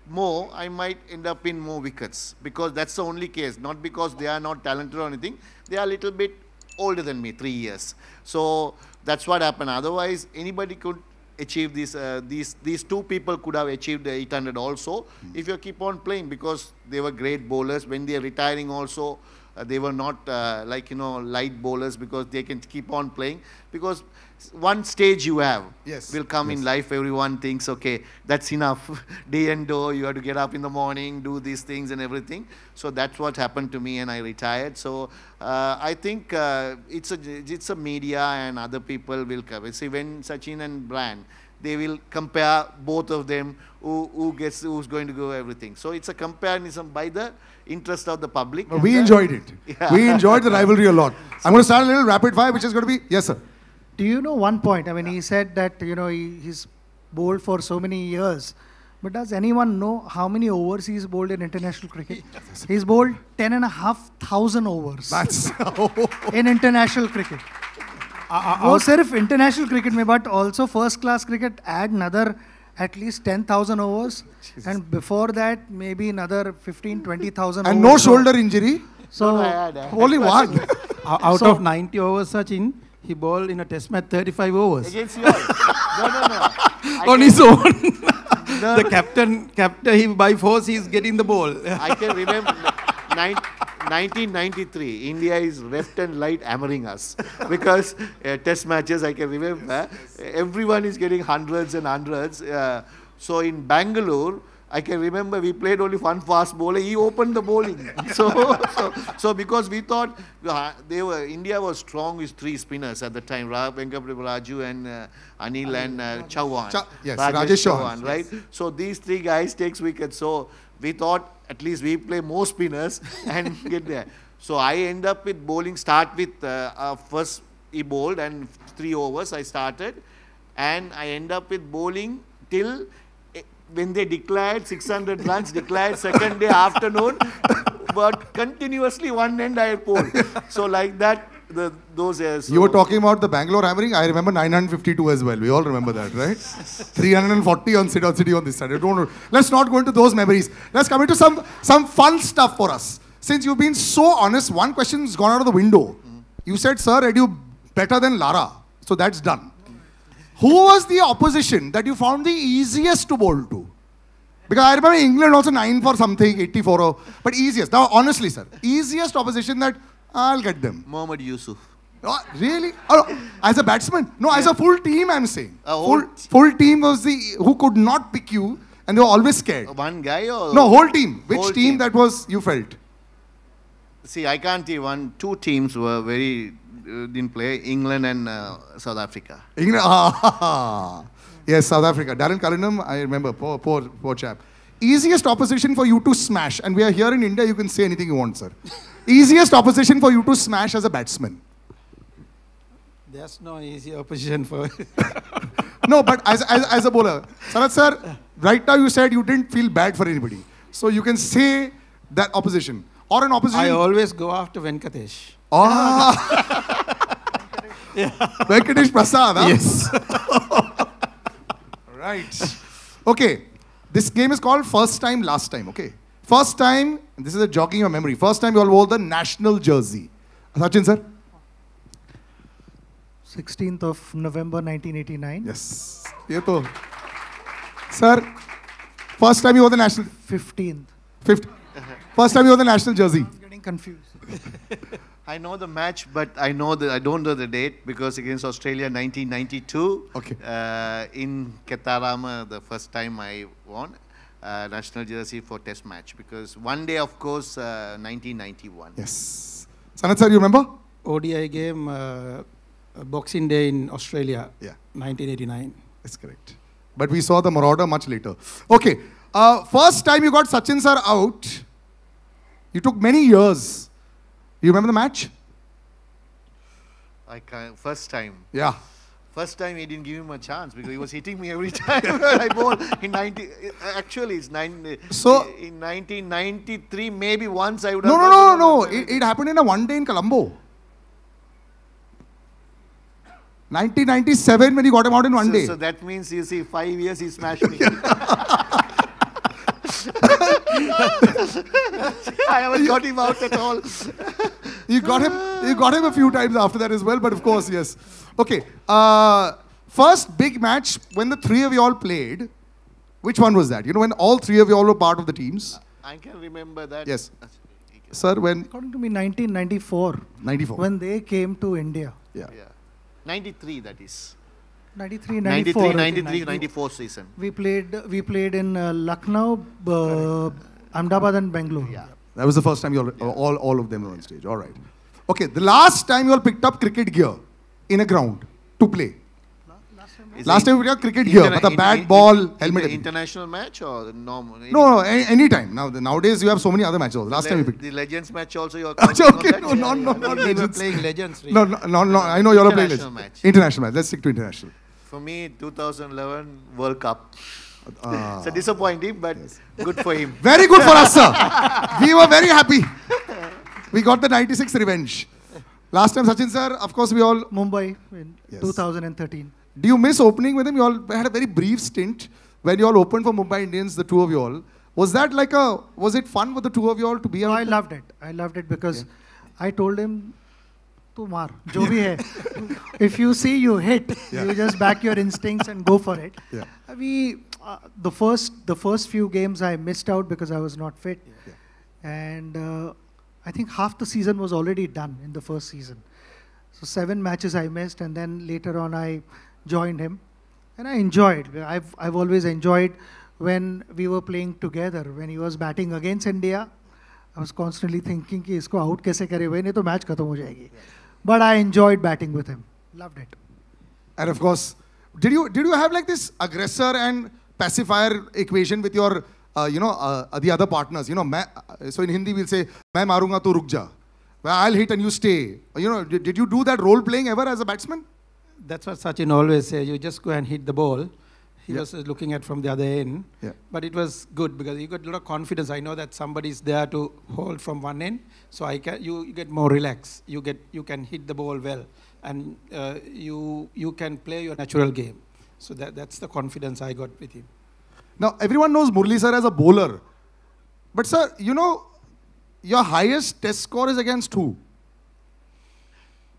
more, I might end up in more wickets. Because that's the only case. Not because they are not talented or anything. They are a little bit older than me, three years. So that's what happened. Otherwise, anybody could achieve this. Uh, these these two people could have achieved the 800 also if you keep on playing because they were great bowlers. When they are retiring also, uh, they were not uh, like you know light bowlers because they can keep on playing because one stage you have Yes, will come in life. Everyone thinks okay that's enough. Day and door you have to get up in the morning do these things and everything. So that's what happened to me and i retired. So uh, i think uh, it's a it's a media and other people will cover. See when sachin and brian they will compare both of them who, who gets who's going to go everything. So it's a comparison by the interest of the public. We enjoyed it. Yeah. We enjoyed the rivalry a lot. I'm going to start a little rapid fire, which is going to be yes, sir. Do you know one point? I mean, he said that, you know, he, he's bowled for so many years. But does anyone know how many overs he's bowled in international cricket? He's bowled 10 and a half thousand overs. That's in international cricket. वो सिर्फ international cricket में but also first class cricket add नदर at least 10,000 overs. And before that, maybe another 15, 20,000 And no overs. shoulder injury. So, Only one. O- Out So- of 90 overs, Sachin, he bowled in a test match 35 overs. Against you all. No, no, no. I On his own. No. the captain, captain, he by force, he's getting the ball. I can remember 1993. India is left and light hammering us because uh, test matches. I can remember everyone is getting hundreds and hundreds. Uh, so in Bangalore. I can remember we played only one fast bowler. He opened the bowling. So, so, so because we thought uh, they were India was strong with three spinners at the time: Ra- Venkata Raju and uh, Anil and uh, Chauhan. Cha- yes, Rajesh Rajesh Chauhan. Chauhan, right? So these three guys takes wickets. So we thought at least we play more spinners and get there. So I end up with bowling. Start with uh, uh, first he bowled and three overs I started, and I end up with bowling till when they declared 600 runs, declared second day afternoon, but continuously one end I bowled. So like that, the those years. You were talking about the Bangalore hammering. I remember 952 as well. We all remember that, right? 340 on City, on City on this side. I don't. Let's not go into those memories. Let's come into some, some fun stuff for us. Since you've been so honest, one question's gone out of the window. You said, sir, are you better than Lara? So that's done. Who was the opposition that you found the easiest to bowl to? Because I remember England also 9 for something, 84 or, but easiest. Now, honestly, sir, easiest opposition that I'll get them. Mohammad Yusuf. Oh, really? Oh, as a batsman? No, as a full team, I'm saying. A full, full team was the who could not pick you, and they were always scared. One guy or No, whole team. Which Whole team, that was you felt? See, I can't see one. Two teams were very uh, didn't play. England and uh, South Africa. England. Ah, yes, South Africa. Darren Cullinan, I remember. Poor, poor, poor chap. Easiest opposition for you to smash, and we are here in India. You can say anything you want, sir. Easiest opposition for you to smash as a batsman. There's no easy opposition for. No, but as, as, as a bowler, Sarath sir, right now you said you didn't feel bad for anybody. So you can say that opposition. Or an opposition. I always go after Venkatesh. Ah. Venkatesh Prasad. Huh? Yes. right. Okay. This game is called First Time, Last Time. Okay. First time, this is a jogging your memory. First time you all wore the national jersey. Sachin sir? 16th of November 1989. Yes. ये तो Sir, first time you wore the national. 15th. Fifth. First time you wore the national jersey. Getting confused. I know the match, but I know the I don't know the date because against Australia, 1992. Okay. Uh, in Khettarama, the first time I won uh, national jersey for Test match because one day, of course, uh, 1991. Yes. Sanath sir, you remember? ODI game, uh, Boxing Day in Australia. Yeah. 1989. That's correct. But we saw the Marauder much later. Okay. Uh, first time you got Sachin sir out, you took many years. Do you remember the match? I can First time. Yeah. First time he didn't give him a chance because he was hitting me every time I bowled. In 90, actually, it's nine. So- in 1993, maybe once I would No, have. no, no, the- no. It, it happened in a one day in Colombo. 1997 when he got him out in one so, day. So that means you see, five years he smashed me. I haven't got him out at all. you got him. You got him a few times after that as well. But of course, yes. Okay. Uh, first big match when the three of you all played. Which one was that? You know, when all three of you all were part of the teams. I can remember that. Yes. Sir, when According to me, 1994. 94. When they came to India. Yeah. Yeah. 93, that is. 93, 93, 94. 93, 94 season. We played. We played in uh, Lucknow, uh, Ahmedabad, and Bangalore. Yeah. That was the first time you all, all, all of them were on stage. All right. Okay. The last time you all picked up cricket gear in a ground to play. Is Last time we picked up cricket gear, but the in- bat, in- ball, in- helmet. in- International match or normal? No, no, any, any time. Now, nowadays you have so many other matches. Last time we picked. The Legends match also you're okay, counting on that? no, no, no, We not were legends. playing legends, No, no, no, no, I know you're all playing International legends. match. International match. Let's stick to international. For me, 2011 World Cup. Ah. it's a disappointing, but good for him. Very good for us, sir. we were very happy. We got the 96 revenge. Last time, Sachin sir, of course, we all. Mumbai in Yes. 2013. Do you miss opening with him? You all had a very brief stint when you all opened for Mumbai Indians, the two of you all. Was that like a, was it fun for the two of you all to be No, I loved it. I loved it because I told him, तू मार जो भी है। If you see you hit you just back your instincts and go for it अभी the first the first few games I missed out because I was not fit and I think half the season was already done in the first season so seven matches I missed and then later on I joined him and I enjoyed I I always enjoyed when we were playing together. When he was batting against India I was constantly thinking कि इसको out कैसे करे? वही नहीं तो match खत्म हो जाएगी। Yeah. but I enjoyed batting with him. Loved it. And of course, did you did you have like this aggressor and pacifier equation with your uh, you know uh, the other partners? You know, main, uh, so in Hindi we'll say, "Main marunga tu. I'll hit and you stay. You know, did, did you do that role playing ever as a batsman? That's what Sachin always says. You just go and hit the ball. He Yeah. was uh, looking at from the other end. Yeah. But it was good because you got a lot of confidence. I know that somebody's there to hold from one end, so I can you, you get more relaxed. You get you can hit the ball well, and uh, you you can play your natural game. So that that's the confidence I got with him. Now everyone knows Murli sir as a bowler, but sir, you know, your highest test score is against who?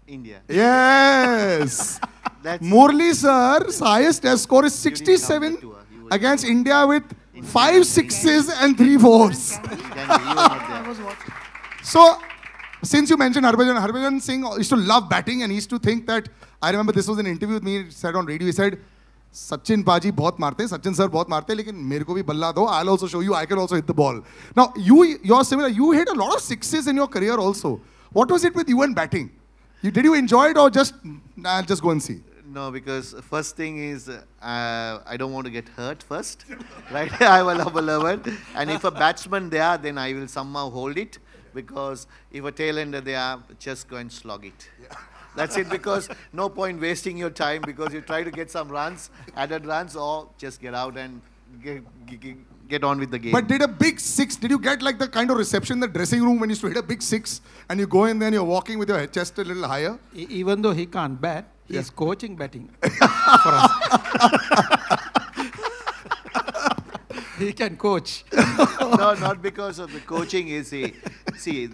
India. Yes. That's- Murli sir's highest test score is 67 against India with five sixes and three fours. So, since you mentioned Harbhajan, Harbhajan Singh used to love batting and he used to think that, I remember this was an interview with me, he said on radio, he said, Sachin Paji बहुत मारते हैं, Sachin sir बहुत मारते हैं, लेकिन मेरे को भी बल्ला दो, I'll also show you, I can also hit the ball. Now, you, you're similar, you hit a lot of sixes in your career also. What was it with you and batting? You, did you enjoy it or just, nah, I'll just go and see? No, because first thing is uh, I don't want to get hurt first, right? I will have a level, and if a batsman there, then I will somehow hold it, because if a tail ender there, just go and slog it. That's it. Because no point wasting your time because you try to get some runs, added runs, or just get out and get, get, get on with the game. But did a big six, did you get like the kind of reception in the dressing room when you used to hit a big six and you go in there and you're walking with your chest a little higher? E- even though he can't bat, he's Yeah. coaching batting for us. he can coach. no, not because of the coaching. Is see, see,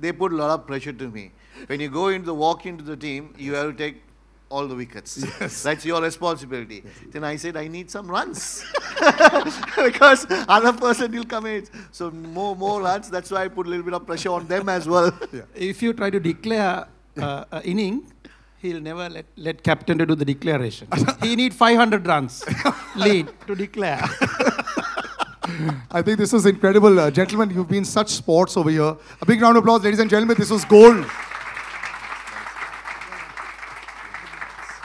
they put a lot of pressure to me. When you go into the walk into the team, you have to take all the wickets. Yes. That's your responsibility. Then I said, I need some runs because other person will come in. So more more runs. That's why I put a little bit of pressure on them as well. If you try to declare uh, an inning, he'll never let, let captain to do the declaration. he need 500 runs lead to declare. I think this was incredible. Uh, gentlemen, you've been such sports over here. A big round of applause, ladies and gentlemen. This was gold.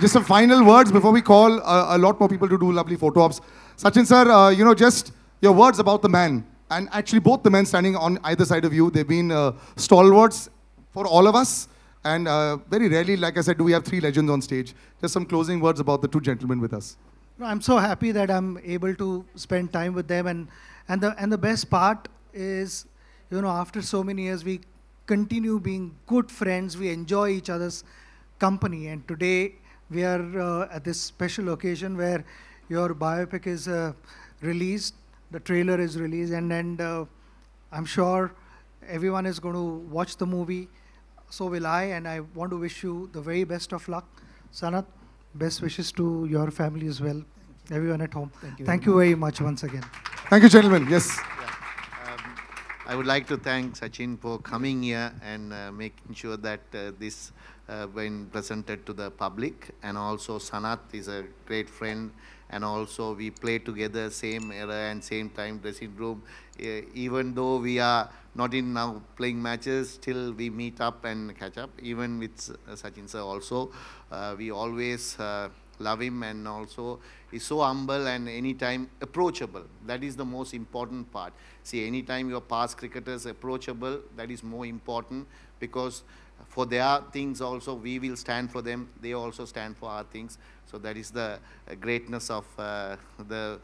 Just some final words before we call uh, a lot more people to do lovely photo ops. Sachin sir, uh, you know, just your words about the man. And actually, both the men standing on either side of you, they've been uh, stalwarts for all of us. And uh, very rarely, like I said, do we have three legends on stage. Just some closing words about the two gentlemen with us. No, I'm so happy that I'm able to spend time with them, and and the and the best part is, you know, after so many years, we continue being good friends. We enjoy each other's company, and today we are uh, at this special occasion where your biopic is uh, released, the trailer is released, and, and uh, I'm sure everyone is going to watch the movie. So will I, and I want to wish you the very best of luck. Sanath, best wishes to your family as well, everyone at home. Thank you Thank very you very much once again. Thank you, gentlemen. Yes. I would like to thank Sachin for coming here and uh, making sure that uh, this uh, been presented to the public. And also Sanath is a great friend and also we play together same era and same time dressing room. Uh, even though we are not in now playing matches, still we meet up and catch up. Even with uh, Sachin sir also, uh, we always uh, love him and also he's so humble and anytime approachable. That is the most important part. See, anytime your past cricketers approachable, that is more important because for their things also we will stand for them. They also stand for our things. So that is the greatness of uh, the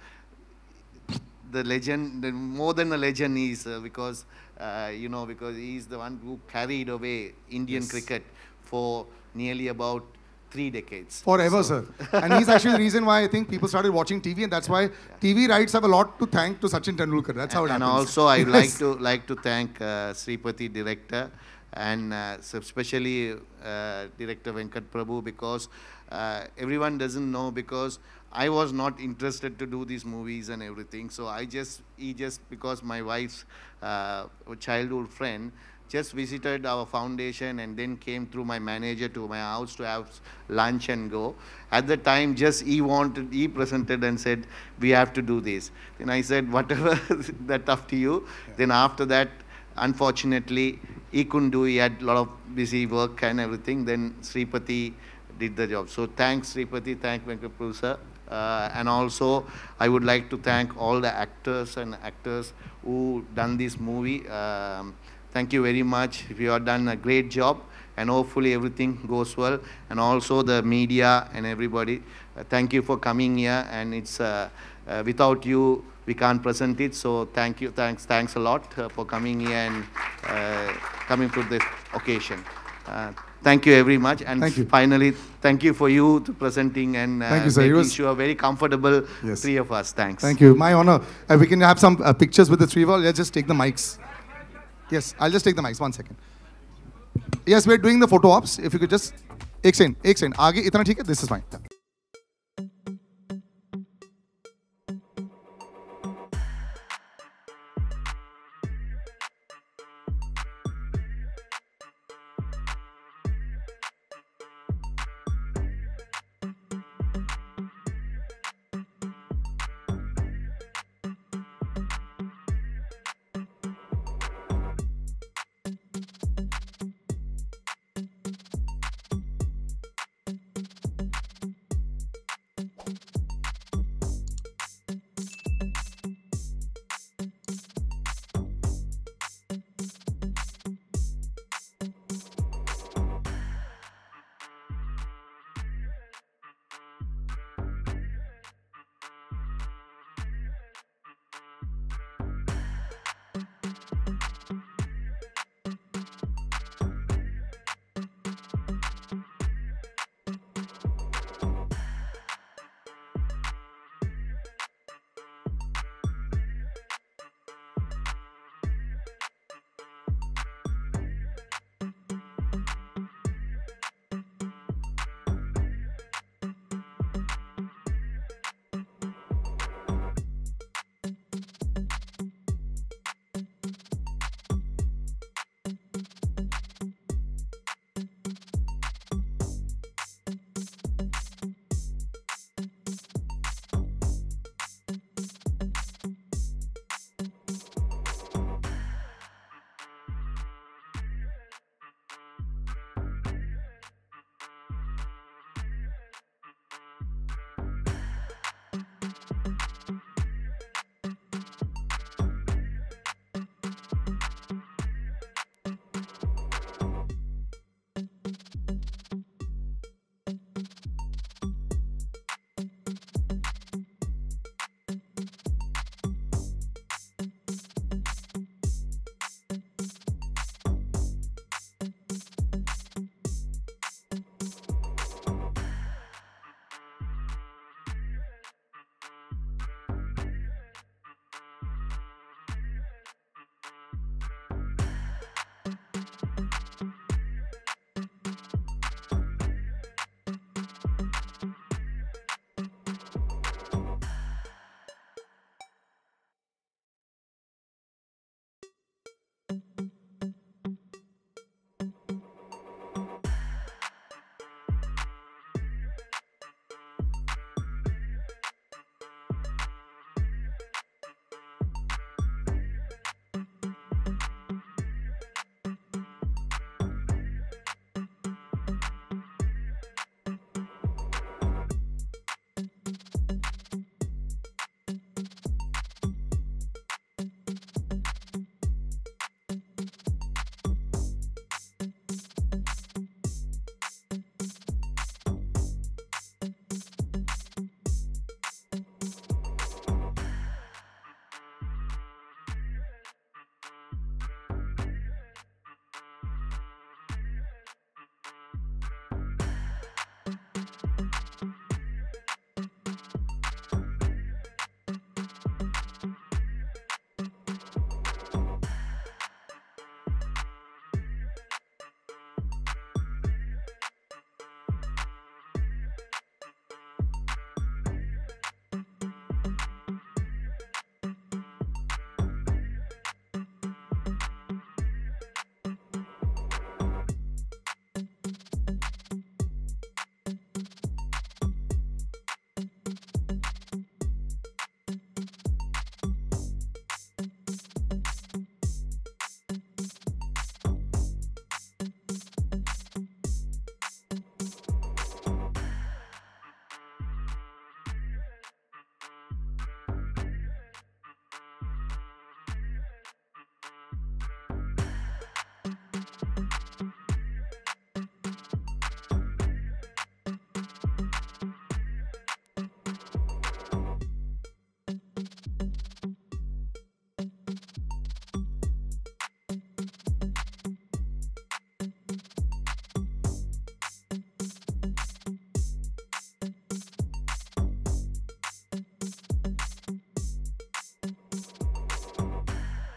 the legend, more than a legend is uh, because, uh, you know, because he is the one who carried away Indian Yes. cricket for nearly about three decades. Forever, So- sir. And he's actually the reason why I think people started watching TV, and that's why TV rights have a lot to thank to Sachin Tendulkar. That's how it and happens. also I would like to like to thank uh, Sripathy director and uh, especially uh, director Venkat Prabhu because uh, everyone doesn't know because I was not interested to do these movies and everything. So I just he just because my wife's uh, childhood friend just visited our foundation and then came through my manager to my house to have lunch and go. At the time, just he wanted, he presented and said, we have to do this. Then I said, whatever, that's up to you. Then after that, unfortunately, he couldn't do, he had a lot of busy work and everything. Then Sripathy did the job. So thanks Sripathy, thank Venkat sir. Uh, and also, I would like to thank all the actors and actors who done this movie. Um, thank you very much. You have done a great job, and hopefully everything goes well. And also the media and everybody, uh, thank you for coming here. And it's uh, uh, without you, we can't present it. So thank you, thanks, thanks a lot uh, for coming here and uh, coming to this occasion. Uh, thank you very much. And Thank you. finally, thank you for you to presenting and uh, Thank you, sir. It making was- sure very comfortable Yes. three of us. Thanks. Thank you. My honor. Uh, we can have some uh, pictures with the three of us. Let's just take the mics. Yes, I'll just take the mics. One second. Yes, we're doing the photo ops. If you could just. एक second एक second आगे इतना ठीक है this is fine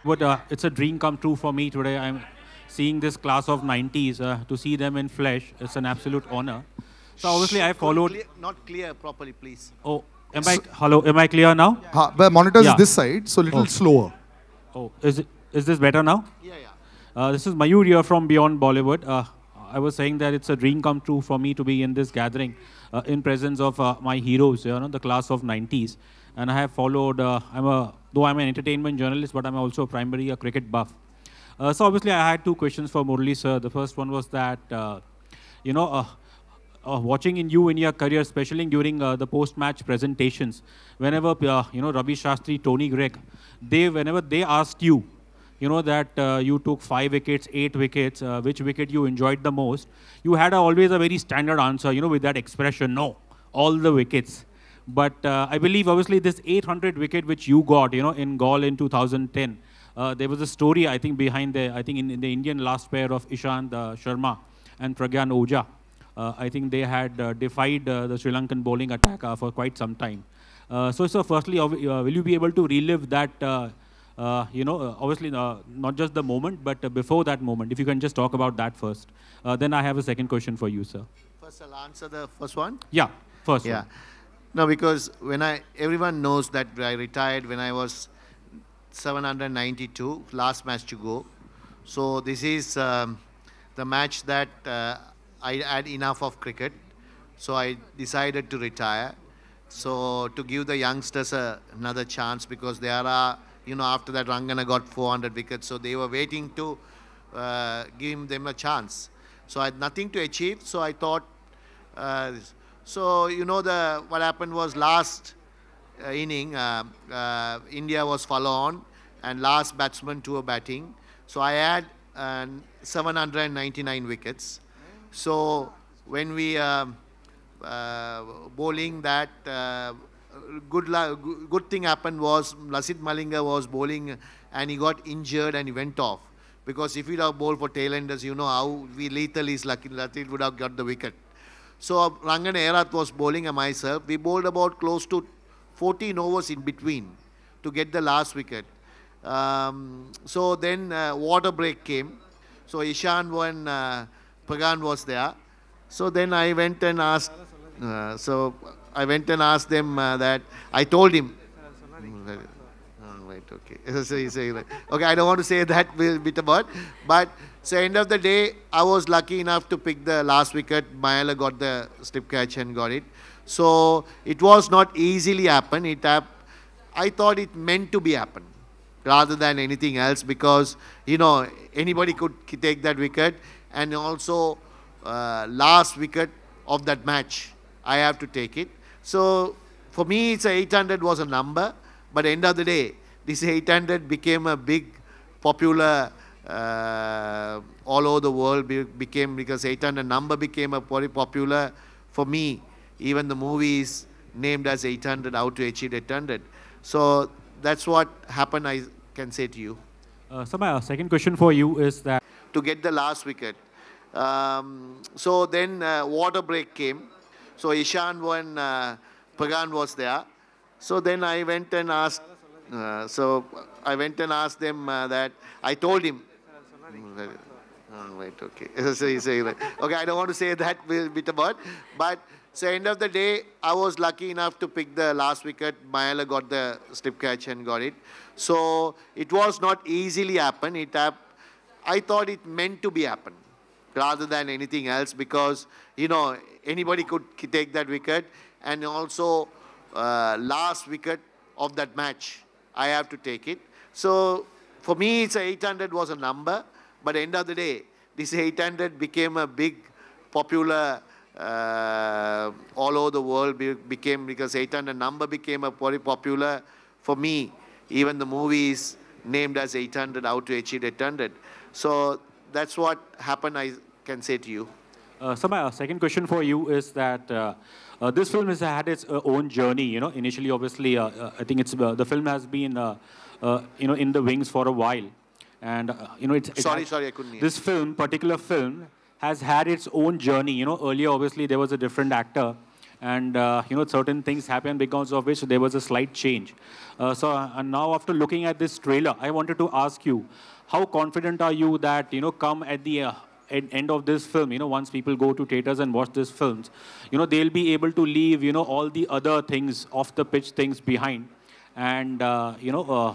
But uh, it's a dream come true for me today. I'm seeing this class of 90s. Uh, to see them in flesh, it's an absolute honor. So obviously, I followed. Clear, not clear properly, please. Oh, am I hello? Am I clear now? Ha, the monitor is Yeah. this side, so a little Oh. slower. Oh, is it is this better now? Yeah, yeah. Uh, this is Mayur here from Beyond Bollywood. Uh, I was saying that it's a dream come true for me to be in this gathering, uh, in presence of uh, my heroes, you know, the class of 90s. And I have followed. Uh, I'm a though I'm an entertainment journalist, but I'm also primarily a cricket buff. Uh, so obviously, I had two questions for Murli sir. The first one was that, uh, you know, uh, uh, watching in you in your career, especially during uh, the post-match presentations, whenever uh, you know Ravi Shastri, Tony Greig, they whenever they asked you, you know that uh, you took five wickets, eight wickets, uh, which wicket you enjoyed the most, you had a, always a very standard answer, you know, with that expression, no, all the wickets. But uh, I believe, obviously, this 800 wicket which you got, you know, in Galle in 2010, uh, there was a story, I think, behind the, I think, in, in the Indian last pair of Ishan uh, Sharma and Pragyan Ojha. Uh, I think they had uh, defied uh, the Sri Lankan bowling attack uh, for quite some time. Uh, so, so firstly, will you be able to relive that, uh, uh, you know, uh, obviously uh, not just the moment, but uh, before that moment? If you can just talk about that first. Uh, then I have a second question for you, sir. First, I'll answer the first one. Yeah, first Yeah. one. No, because when I everyone knows that I retired when I was 792, last match to go. So this is um, the match that uh, I had enough of cricket. So I decided to retire. So to give the youngsters a, another chance because there are, you know, after that Rangana got 400 wickets, so they were waiting to uh, give them a chance. So I had nothing to achieve. So I thought, uh, so you know the what happened was last uh, inning, uh, uh, India was follow on, and last batsman to a batting. So I had uh, 799 wickets. So when we um, uh, bowling that uh, good good thing happened was Lasith Malinga was bowling and he got injured and he went off because if he'd have bowled for tailenders you know how we lethal is lucky Lasith would have got the wicket so uh, Rangana Herath was bowling and myself. We bowled about close to 14 overs in between to get the last wicket. Um, so then uh, water break came. So Ishan when uh, Pagan was there. So then I went and asked, uh, so I went and asked them uh, that, I told him, right, okay. Okay, I don't want to say that with bit word, but so end of the day, I was lucky enough to pick the last wicket. Mahela got the slip catch and got it. So it was not easily happen. It hap- I thought it meant to be happen rather than anything else because you know anybody could take that wicket and also uh, last wicket of that match I have to take it. So for me, it's a 800 was a number, but end of the day, this 800 became a big popular uh, all over the world be- became because 800 number became a very popular for me. Even the movie is named as 800, how to achieve 800. So that's what happened, I can say to you. Uh, so my second question for you is that To get the last wicket. Um, so then uh, water break came. So Ishan when uh, Pagan was there. So then I went and asked. Uh, so I went and asked them uh, that I told him. Oh, right, okay. so okay, I don't want to say that bit about, but so end of the day, I was lucky enough to pick the last wicket. Mahela got the slip catch and got it. So it was not easily happen. It I thought it meant to be happen rather than anything else because you know anybody could take that wicket and also uh, last wicket of that match I have to take it. So for me, it's a 800 was a number, but end of the day, this 800 became a big popular uh, all over the world became because 800 number became a very popular for me. Even the movie is named as 800, how to achieve 800. So that's what happened, I can say to you. Uh, so my second question for you is that uh, uh, this film has had its uh, own journey. You know, initially, obviously, uh, uh, I think it's the film has been, you know, in the wings for a while, and uh, you know, it's it Sorry, has- sorry, I couldn't. This film, particular film, has had its own journey. You know, earlier, obviously, there was a different actor, and uh, you know certain things happened because of which there was a slight change. Uh, so uh, now after looking at this trailer, I wanted to ask you, how confident are you that you know come at the uh, end of this film, you know, once people go to theaters and watch these films, you know, they'll be able to leave, you know, all the other things, off the pitch things behind, and uh, you know, uh,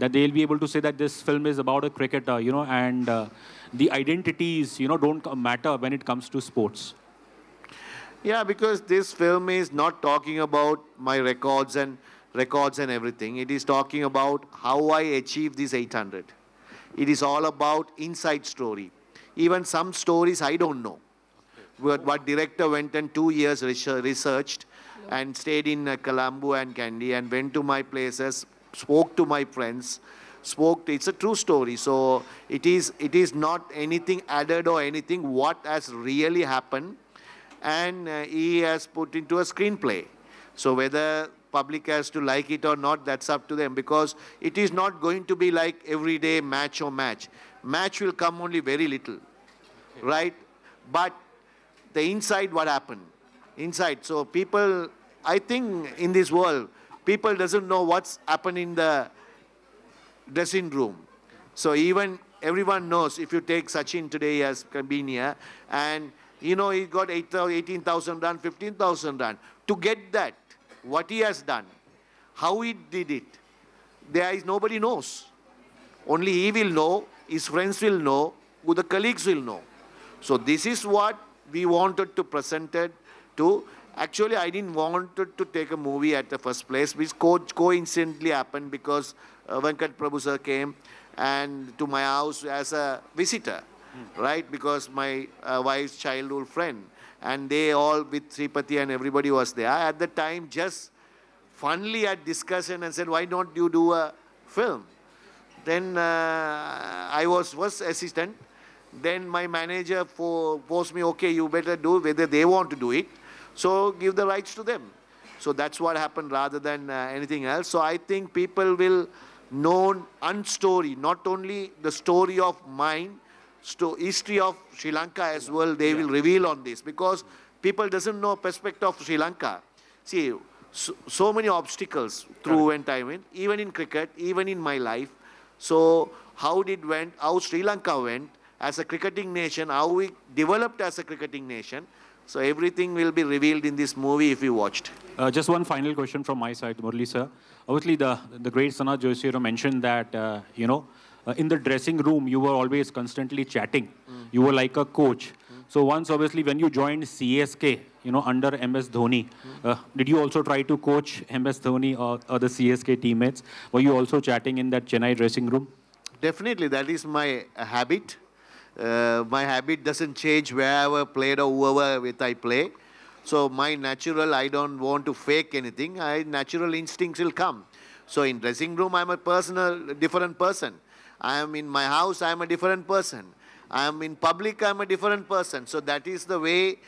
that they'll be able to say that this film is about a cricketer, you know, and uh, the identities, you know, don't matter when it comes to sports. Yeah, because this film is not talking about my records and records and everything. It is talking about how I achieved this 800. It is all about inside story. Even some stories I don't know. What, director went and two years research- researched and stayed in uh, Colombo and Kandy and went to my places, spoke to my friends, spoke. To, it's a true story. So it is it is not anything added or anything. What has really happened, and uh, he has put into a screenplay. So whether public has to like it or not, that's up to them because it is not going to be like everyday match or match. Match will come only very little, right? But the inside, what happened? Inside. So people, I think in this world, people doesn't know what's happened in the dressing room. So even everyone knows if you take Sachin today as been here and you know he got 8,000 uh, 18,000 run, 15,000 run. To get that, what he has done, how he did it, there is nobody knows. Only he will know, his friends will know, who the colleagues will know. So this is what we wanted to present it to. Actually, I didn't want to, take a movie at the first place, which co- coincidentally happened because uh, Venkat Prabhu sir came and to my house as a visitor, right? Because my uh, wife's childhood friend, and they all with Sripathy and everybody was there. At the time, just funnily had discussion and said, "Why don't you do a film?" Then uh, I was was assistant. Then my manager for, forced me, okay, you better do whether they want to do it. So give the rights to them. So that's what happened rather than uh, anything else. So I think people will know unstory, not only the story of mine, sto- history of Sri Lanka as well, they will reveal on this because people doesn't know perspective of Sri Lanka. See, so, so many obstacles through when I went, even in cricket, even in my life. So how did went, how Sri Lanka went as a cricketing nation, how we developed as a cricketing nation. So everything will be revealed in this movie if you watched. Uh, just one final question from my side, Murli sir. Obviously, the, the great Sana Joshi mentioned that, uh, you know, uh, in the dressing room, you were always constantly chatting. You were like a coach. So once, obviously, when you joined CSK, you know, under MS Dhoni, uh, did you also try to coach MS Dhoni or, or the CSK teammates? Were you also chatting in that Chennai dressing room? Definitely, that is my uh, habit. Uh, my habit doesn't change wherever I played or whoever with I play. So my natural, I don't want to fake anything. I natural instincts will come. So in dressing room, I'm a personal, different person. I am in my house, I am a different person. I am in public, I am a different person. So that is the way